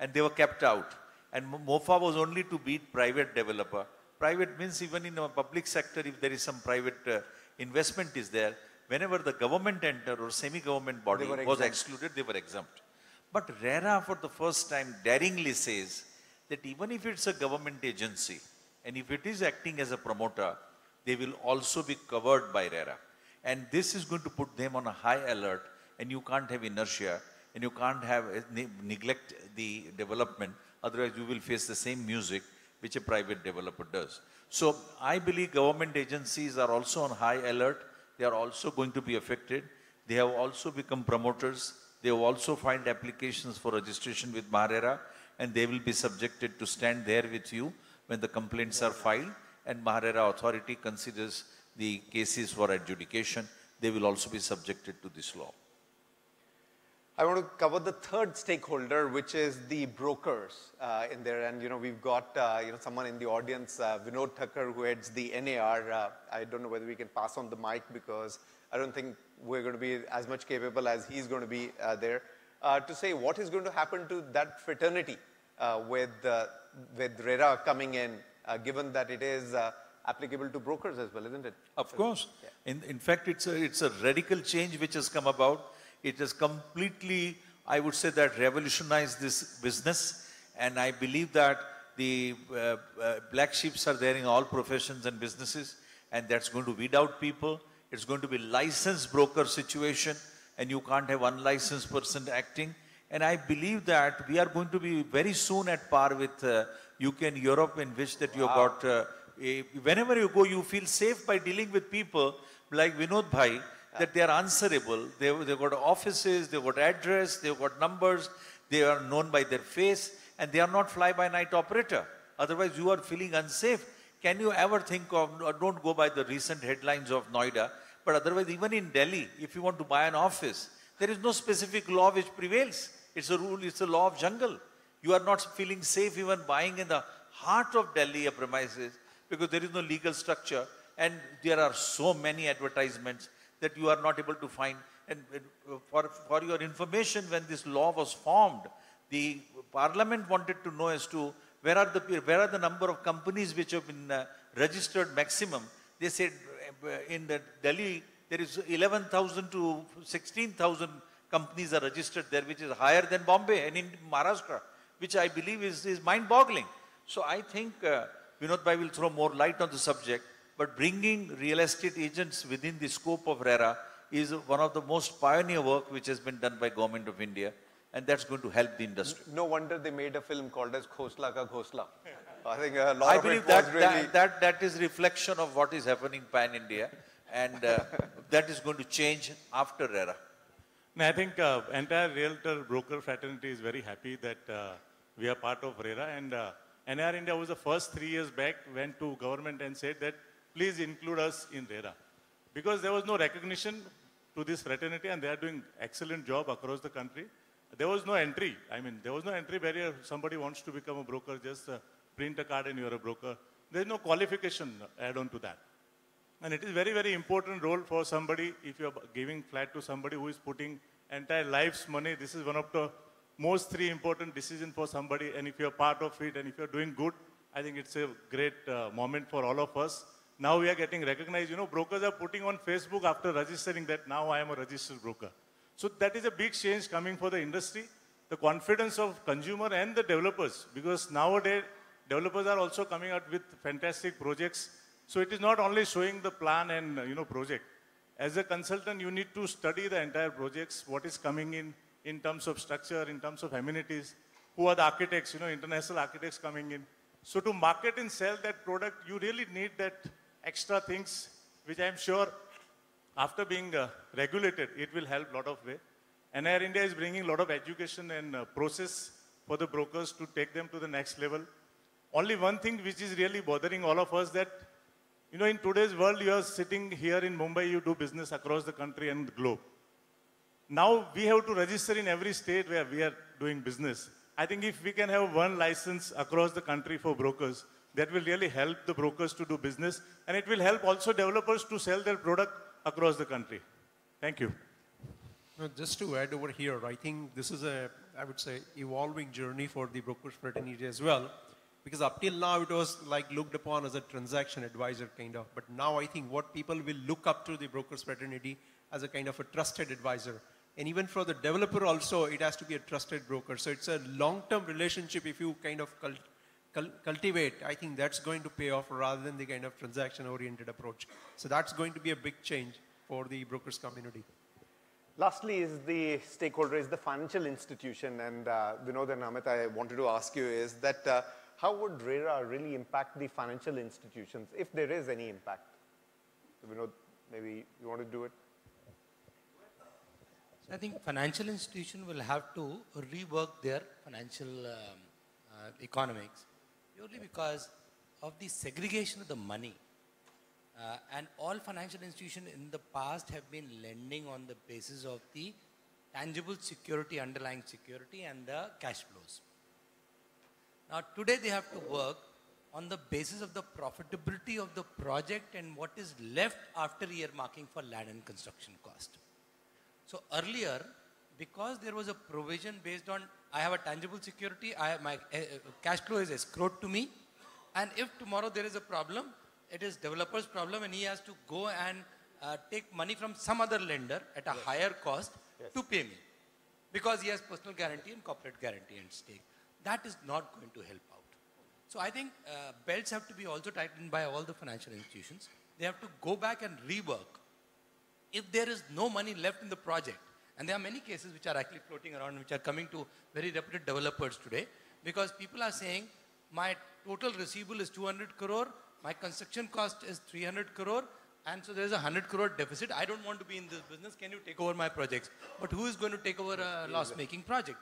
and they were kept out. And MOFA was only to beat private developer. Private means even in a public sector, if there is some private uh, investment is there, whenever the government enter or semi-government body was excluded, they were exempt. But RERA for the first time daringly says that even if it's a government agency and if it is acting as a promoter, they will also be covered by RERA. And this is going to put them on a high alert and you can't have inertia and you can't have uh, ne neglect the development. Otherwise, you will face the same music which a private developer does. So I believe government agencies are also on high alert they are also going to be affected. They have also become promoters. They have also filed applications for registration with MahaRERA and they will be subjected to stand there with you when the complaints are filed and MahaRERA authority considers the cases for adjudication. They will also be subjected to this law. I want to cover the third stakeholder, which is the brokers uh, in there. And, you know, we've got, uh, you know, someone in the audience, uh, Vinod Thakkar, who heads the NAR. Uh, I don't know whether we can pass on the mic because I don't think we're going to be as much capable as he's going to be uh, there uh, to say what is going to happen to that fraternity with, with RERA coming in, given that it is applicable to brokers as well, isn't it? Of course. Yeah. In, in fact, it's a, it's a radical change which has come about it has completely, I would say that revolutionized this business. And I believe that the uh, uh, black sheeps are there in all professions and businesses. And that's going to weed out people. It's going to be licensed broker situation. And you can't have unlicensed person acting. And I believe that we are going to be very soon at par with uh, UK and Europe in which that wow. you have got, uh, a, whenever you go, you feel safe by dealing with people like Vinod Bhai, that they are answerable. They, they've got offices, they've got address, they've got numbers, they are known by their face, and they are not fly-by-night operator. Otherwise, you are feeling unsafe. Can you ever think of, don't go by the recent headlines of Noida, but otherwise, even in Delhi, if you want to buy an office, there is no specific law which prevails. It's a rule, it's a law of jungle. You are not feeling safe even buying in the heart of Delhi a premises because there is no legal structure and there are so many advertisements that you are not able to find. And uh, for, for your information, when this law was formed, the parliament wanted to know as to where are the, where are the number of companies which have been uh, registered maximum. They said uh, in the Delhi, there is 11,000 to 16,000 companies are registered there, which is higher than Bombay and in Maharashtra, which I believe is, is mind-boggling. So I think uh, Vinod Bhai will throw more light on the subject, but bringing real estate agents within the scope of RERA is one of the most pioneer work which has been done by Government of India, and that's going to help the industry. No wonder they made a film called as Khosla Ka Ghosla. I think a lot I of believe it that, really... that, that, that is reflection of what is happening pan-India, and uh, that is going to change after RERA. No, I think uh, entire realtor broker fraternity is very happy that uh, we are part of RERA and uh, NAR India was the first three years back went to government and said that please include us in RERA because there was no recognition to this fraternity and they are doing excellent job across the country. There was no entry. I mean, there was no entry barrier. Somebody wants to become a broker, just uh, print a card and you're a broker. There's no qualification add on to that. And it is very, very important role for somebody, if you're giving flat to somebody who is putting entire life's money, this is one of the most three important decisions for somebody. And if you're part of it and if you're doing good, I think it's a great uh, moment for all of us. Now we are getting recognized. You know, brokers are putting on Facebook after registering that now I am a registered broker. So that is a big change coming for the industry, the confidence of consumer and the developers. Because nowadays, developers are also coming out with fantastic projects so it is not only showing the plan and you know project. As a consultant, you need to study the entire projects, what is coming in, in terms of structure, in terms of amenities, who are the architects, you know, international architects coming in. So to market and sell that product, you really need that extra things, which I'm sure after being uh, regulated, it will help a lot of way. And NAR India is bringing a lot of education and uh, process for the brokers to take them to the next level. Only one thing which is really bothering all of us that you know, in today's world, you are sitting here in Mumbai, you do business across the country and the globe. Now we have to register in every state where we are doing business. I think if we can have one license across the country for brokers, that will really help the brokers to do business and it will help also developers to sell their product across the country. Thank you. No, just to add over here, I think this is a, I would say, evolving journey for the brokers fraternity as well. Because up till now it was like looked upon as a transaction advisor kind of. But now I think what people will look up to the brokers fraternity as a kind of a trusted advisor. And even for the developer also, it has to be a trusted broker. So it's a long-term relationship if you kind of cultivate. I think that's going to pay off rather than the kind of transaction-oriented approach. So that's going to be a big change for the brokers community. Lastly is the stakeholder, is the financial institution. And uh, Vinod and Amit, I wanted to ask you is that uh, how would RERA really impact the financial institutions, if there is any impact? So, Vinod, maybe you want to do it? So I think financial institution will have to rework their financial um, uh, economics purely because of the segregation of the money. Uh, and all financial institutions in the past have been lending on the basis of the tangible security, underlying security and the cash flows. Now today they have to work on the basis of the profitability of the project and what is left after earmarking for land and construction cost. So earlier, because there was a provision based on I have a tangible security, I have my uh, cash flow is escrowed to me, and if tomorrow there is a problem, it is developer's problem and he has to go and uh, take money from some other lender at a yes. higher cost yes. to pay me because he has personal guarantee and corporate guarantee and stake that is not going to help out. So I think uh, belts have to be also tightened by all the financial institutions. They have to go back and rework. If there is no money left in the project, and there are many cases which are actually floating around, which are coming to very reputed developers today, because people are saying, my total receivable is 200 crore, my construction cost is 300 crore, and so there's a 100 crore deficit. I don't want to be in this business. Can you take over my projects? But who is going to take over a loss-making project?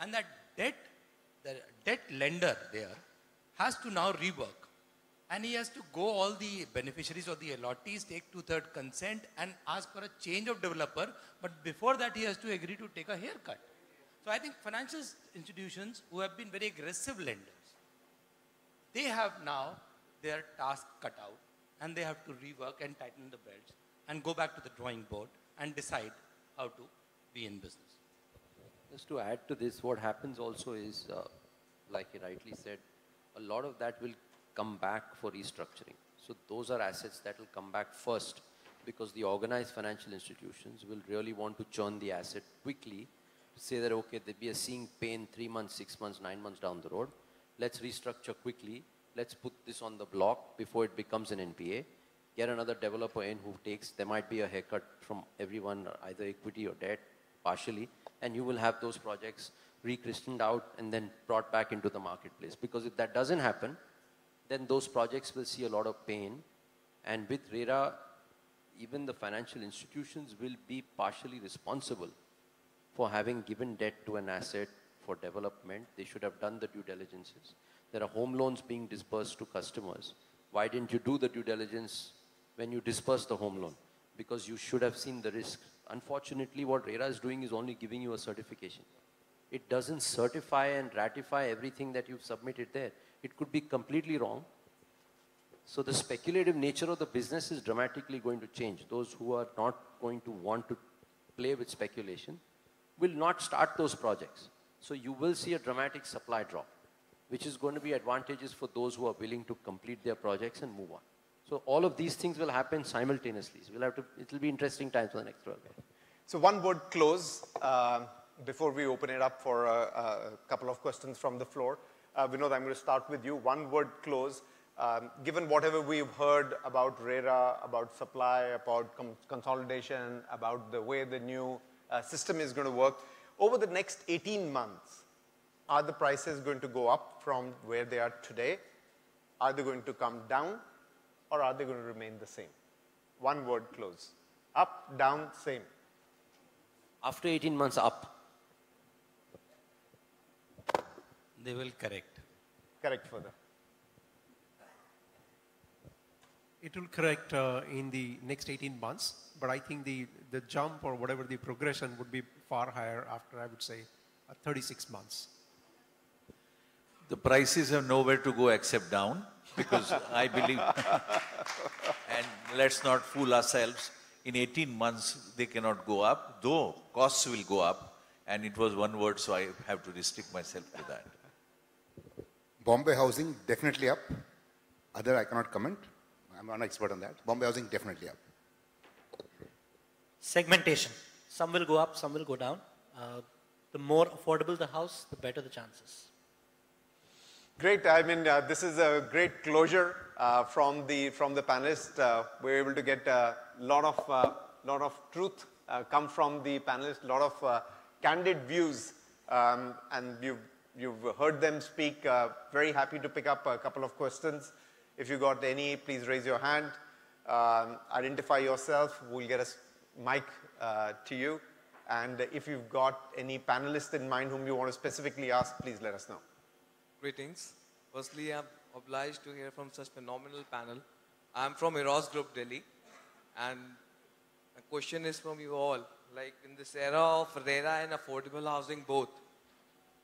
And that debt the debt lender there has to now rework. And he has to go all the beneficiaries or the allottees, take two-third consent and ask for a change of developer. But before that, he has to agree to take a haircut. So I think financial institutions who have been very aggressive lenders, they have now their task cut out and they have to rework and tighten the belts and go back to the drawing board and decide how to be in business. Just to add to this, what happens also is, uh, like he rightly said, a lot of that will come back for restructuring. So those are assets that will come back first because the organized financial institutions will really want to churn the asset quickly to say that, okay, we are seeing pain three months, six months, nine months down the road. Let's restructure quickly. Let's put this on the block before it becomes an NPA. Get another developer in who takes, there might be a haircut from everyone, either equity or debt, partially, and you will have those projects rechristened out and then brought back into the marketplace. Because if that doesn't happen, then those projects will see a lot of pain. And with RERA, even the financial institutions will be partially responsible for having given debt to an asset for development. They should have done the due diligences. There are home loans being disbursed to customers. Why didn't you do the due diligence when you disperse the home loan? Because you should have seen the risk. Unfortunately, what RERA is doing is only giving you a certification. It doesn't certify and ratify everything that you've submitted there. It could be completely wrong. So the speculative nature of the business is dramatically going to change. Those who are not going to want to play with speculation will not start those projects. So you will see a dramatic supply drop, which is going to be advantageous for those who are willing to complete their projects and move on. So all of these things will happen simultaneously. So we'll have to, it will be interesting times for the next 12 years. So one word close uh, before we open it up for a, a couple of questions from the floor. Uh, Vinod, I'm going to start with you. One word close. Um, given whatever we've heard about RERA, about supply, about consolidation, about the way the new uh, system is going to work, over the next 18 months, are the prices going to go up from where they are today? Are they going to come down? Or are they going to remain the same? One word close. Up, down, same. After 18 months, up. They will correct. Correct further. It will correct uh, in the next 18 months, but I think the, the jump or whatever the progression would be far higher after, I would say, uh, 36 months. The prices have nowhere to go except down because I believe, and let's not fool ourselves, in 18 months they cannot go up, though costs will go up, and it was one word, so I have to restrict myself to that. Bombay housing definitely up. Other I cannot comment. I'm not an expert on that. Bombay housing definitely up. Segmentation. Some will go up, some will go down. Uh, the more affordable the house, the better the chances. Great. I mean, uh, this is a great closure uh, from the from the panelists. Uh, we're able to get a lot of uh, lot of truth uh, come from the panelists, a lot of uh, candid views, um, and you've you've heard them speak. very happy to pick up a couple of questions. If you got any, please raise your hand. Um, identify yourself. We'll get a mic uh, to you. And if you've got any panelists in mind whom you want to specifically ask, please let us know. Greetings. Firstly, I'm obliged to hear from such phenomenal panel. I'm from Eros Group, Delhi. And a question is from you all. Like in this era of RERA and affordable housing both,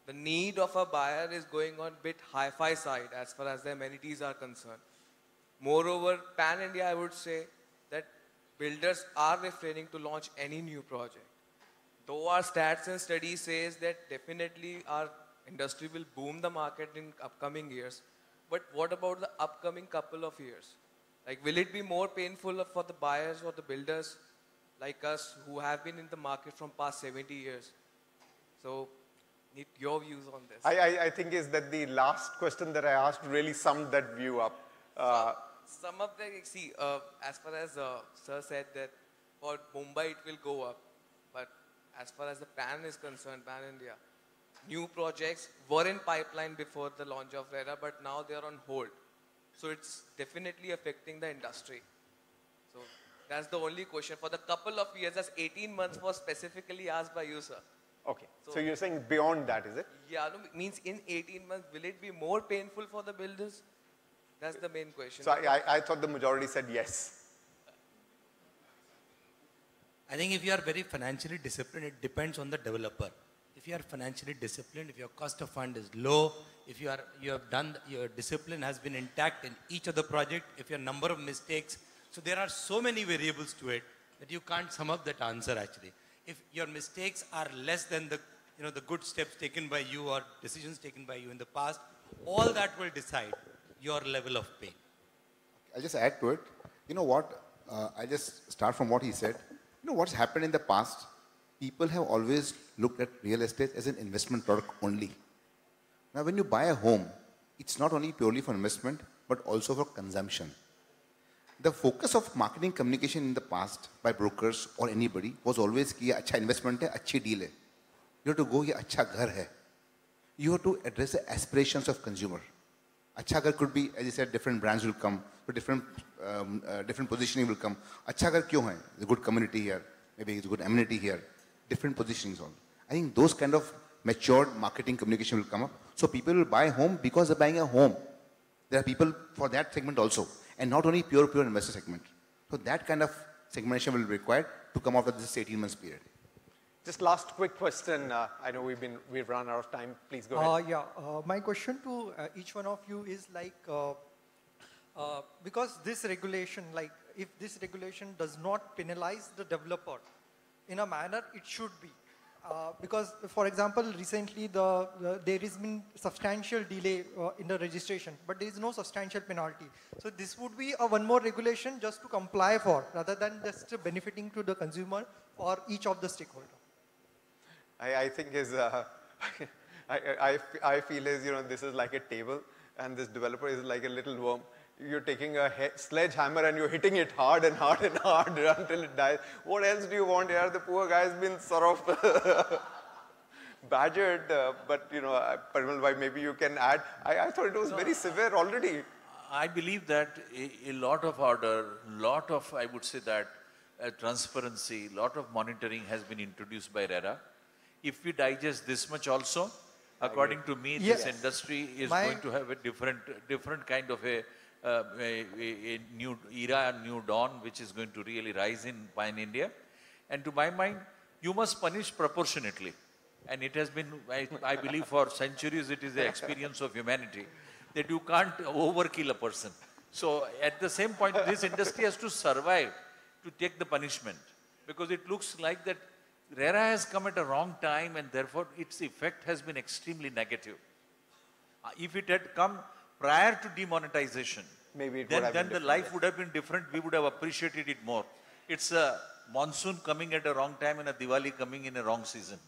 the need of a buyer is going on bit hi-fi side as far as the amenities are concerned. Moreover, pan-India, I would say that builders are refraining to launch any new project. Though our stats and studies says that definitely our industry will boom the market in upcoming years, but what about the upcoming couple of years? Like, will it be more painful for the buyers or the builders like us who have been in the market from past 70 years? So need your views on this. I, I, I, think is that the last question that I asked really summed that view up. Uh, some, some, of the, see, uh, as far as uh, Sir said that for Mumbai it will go up, but as far as the PAN is concerned, PAN India, new projects were in pipeline before the launch of RERA, but now they are on hold. So it's definitely affecting the industry. So that's the only question. For the couple of years, that's 18 months was specifically asked by you, sir. Okay. So, so, you're saying beyond that, is it? Yeah, no, it means in 18 months, will it be more painful for the builders? That's the main question. So I, I, I thought the majority said yes. I think if you are very financially disciplined, it depends on the developer. If you are financially disciplined, if your cost of fund is low, if you are you have done your discipline has been intact in each of the project, if your number of mistakes, so there are so many variables to it that you can't sum up that answer actually. If your mistakes are less than the you know the good steps taken by you or decisions taken by you in the past, all that will decide your level of pain. I'll just add to it. You know what? Uh, I just start from what he said. You know what's happened in the past? People have always looked at real estate as an investment product only. Now, when you buy a home, it's not only purely for investment, but also for consumption The focus of marketing communication in the past by brokers or anybody was always कि ये अच्छा investment है, अच्छी deal है. You have to go ये अच्छा घर है. You have to address the aspirations of consumer. अच्छा घर could be, as you said, different brands will come, but different um, uh, different positioning will come. अच्छा घर क्यों है? There's a good community here, maybe it's a good amenity here, different positionings all. I think those kind of matured marketing communication will come up. So people will buy a home because they're buying a home. There are people for that segment also, and not only pure pure investor segment. So that kind of segmentation will be required to come out of this 18 months period. Just last quick question. Uh, I know we've been we've run out of time. Please go ahead. Uh, yeah, uh, my question to uh, each one of you is like, uh, uh, because this regulation, like, if this regulation does not penalize the developer in a manner it should be, uh, because, for example, recently the, the, there has been substantial delay uh, in the registration, but there is no substantial penalty. So this would be a one more regulation just to comply for, rather than just benefiting to the consumer or each of the stakeholder. I, I think is, uh, I, I, I feel is, you know, this is like a table and this developer is like a little worm. You're taking a sledgehammer and you're hitting it hard and hard and hard until it dies. What else do you want here? The poor guy's been sort of badgered, uh, but you know, uh, Parimal maybe you can add. I, I thought it was no, very severe already. I believe that a, a, lot of order, lot of, I would say that, uh, transparency, lot of monitoring has been introduced by RERA if we digest this much also, according to me, yes. this industry is My going to have a different, different kind of a, uh, a, a, new era, a new dawn, which is going to really rise in Pine India. And to my mind, you must punish proportionately. And it has been, I, I believe, for centuries, it is the experience of humanity that you can't overkill a person. So at the same point, this industry has to survive to take the punishment because it looks like that RERA has come at a wrong time and therefore its effect has been extremely negative. Uh, if it had come prior to demonetization, maybe then, then the life would have been different. We would have appreciated it more. It's a monsoon coming at a wrong time and a Diwali coming in a wrong season.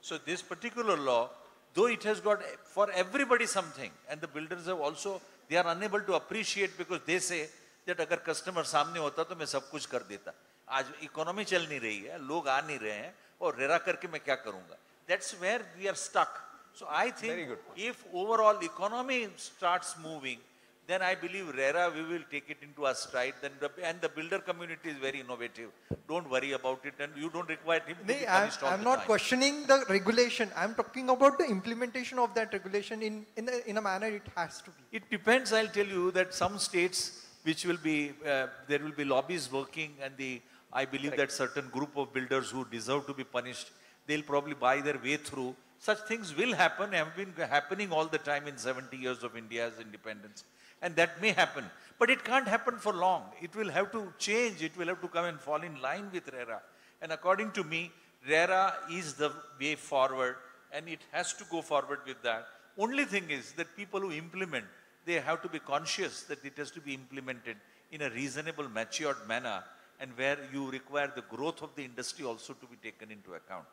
So this particular law, though it has got for everybody something, and the builders have also, they are unable to appreciate because they say that अगर customer सामने होता तो मैं सब कुछ कर देता आज इकोनॉमी चल नहीं रही है लोग आ नहीं रहे हैं और रेरा करके मैं क्या करूंगा that's where we are stuck So I think if overall economy starts moving, then I believe RERA, we will take it into our stride. Then the, and the builder community is very innovative. Don't worry about it and you don't require him to I'm, I'm not time. questioning the regulation. I'm talking about the implementation of that regulation in, in, a, in a manner it has to be. It depends, I'll tell you, that some states which will be, uh, there will be lobbies working and the, I believe that certain group of builders who deserve to be punished, they'll probably buy their way through such things will happen, have been happening all the time in 70 years of India's independence. And that may happen. But it can't happen for long. It will have to change. It will have to come and fall in line with RERA. And according to me, RERA is the way forward and it has to go forward with that. Only thing is that people who implement, they have to be conscious that it has to be implemented in a reasonable, matured manner and where you require the growth of the industry also to be taken into account.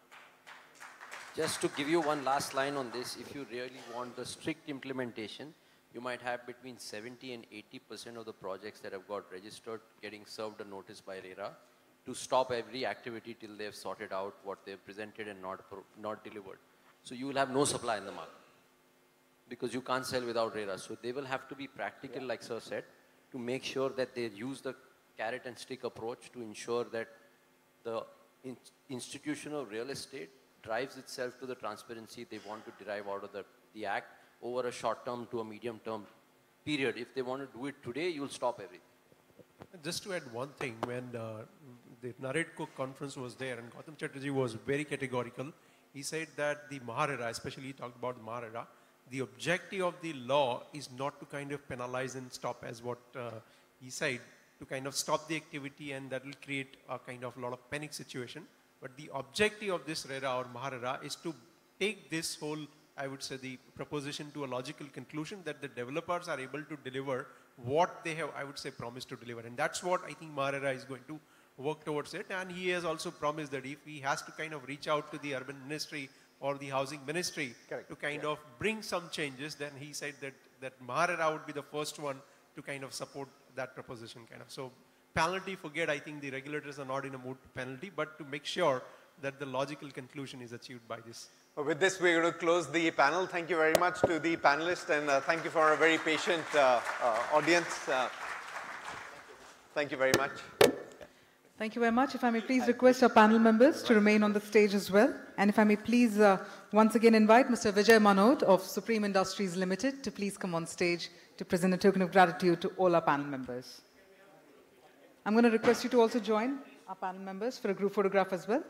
Just to give you one last line on this, if you really want the strict implementation, you might have between 70 and 80% of the projects that have got registered getting served a notice by RERA to stop every activity till they've sorted out what they've presented and not, not delivered. So you will have no supply in the market because you can't sell without RERA. So they will have to be practical, yeah. like Sir said, to make sure that they use the carrot and stick approach to ensure that the in institution of real estate drives itself to the transparency they want to derive out of the, the act over a short term to a medium term period. If they want to do it today, you'll stop everything. Just to add one thing, when uh, the NAREDCO conference was there and Gautam Chatterjee was very categorical, he said that the Maharera, especially he talked about Maharera, the objective of the law is not to kind of penalize and stop as what uh, he said, to kind of stop the activity and that will create a kind of lot of panic situation. But the objective of this RERA or Maharera is to take this whole, I would say, the proposition to a logical conclusion that the developers are able to deliver what they have, I would say, promised to deliver. And that's what I think Maharera is going to work towards it. And he has also promised that if he has to kind of reach out to the urban ministry or the housing ministry Correct. to kind Yeah. of bring some changes, then he said that, that Maharera would be the first one to kind of support that proposition kind of. So penalty, forget, I think the regulators are not in a mood to penalty, but to make sure that the logical conclusion is achieved by this. Well, With this, we're going to close the panel. Thank you very much to the panelists and uh, thank you for a very patient uh, uh, audience. Uh, thank you very much. Thank you very much. If I may please request our panel members to remain on the stage as well. And if I may please uh, once again invite Mr. Vijay Manod of Supreme Industries Limited to please come on stage to present a token of gratitude to all our panel members. I'm going to request you to also join our panel members for a group photograph as well.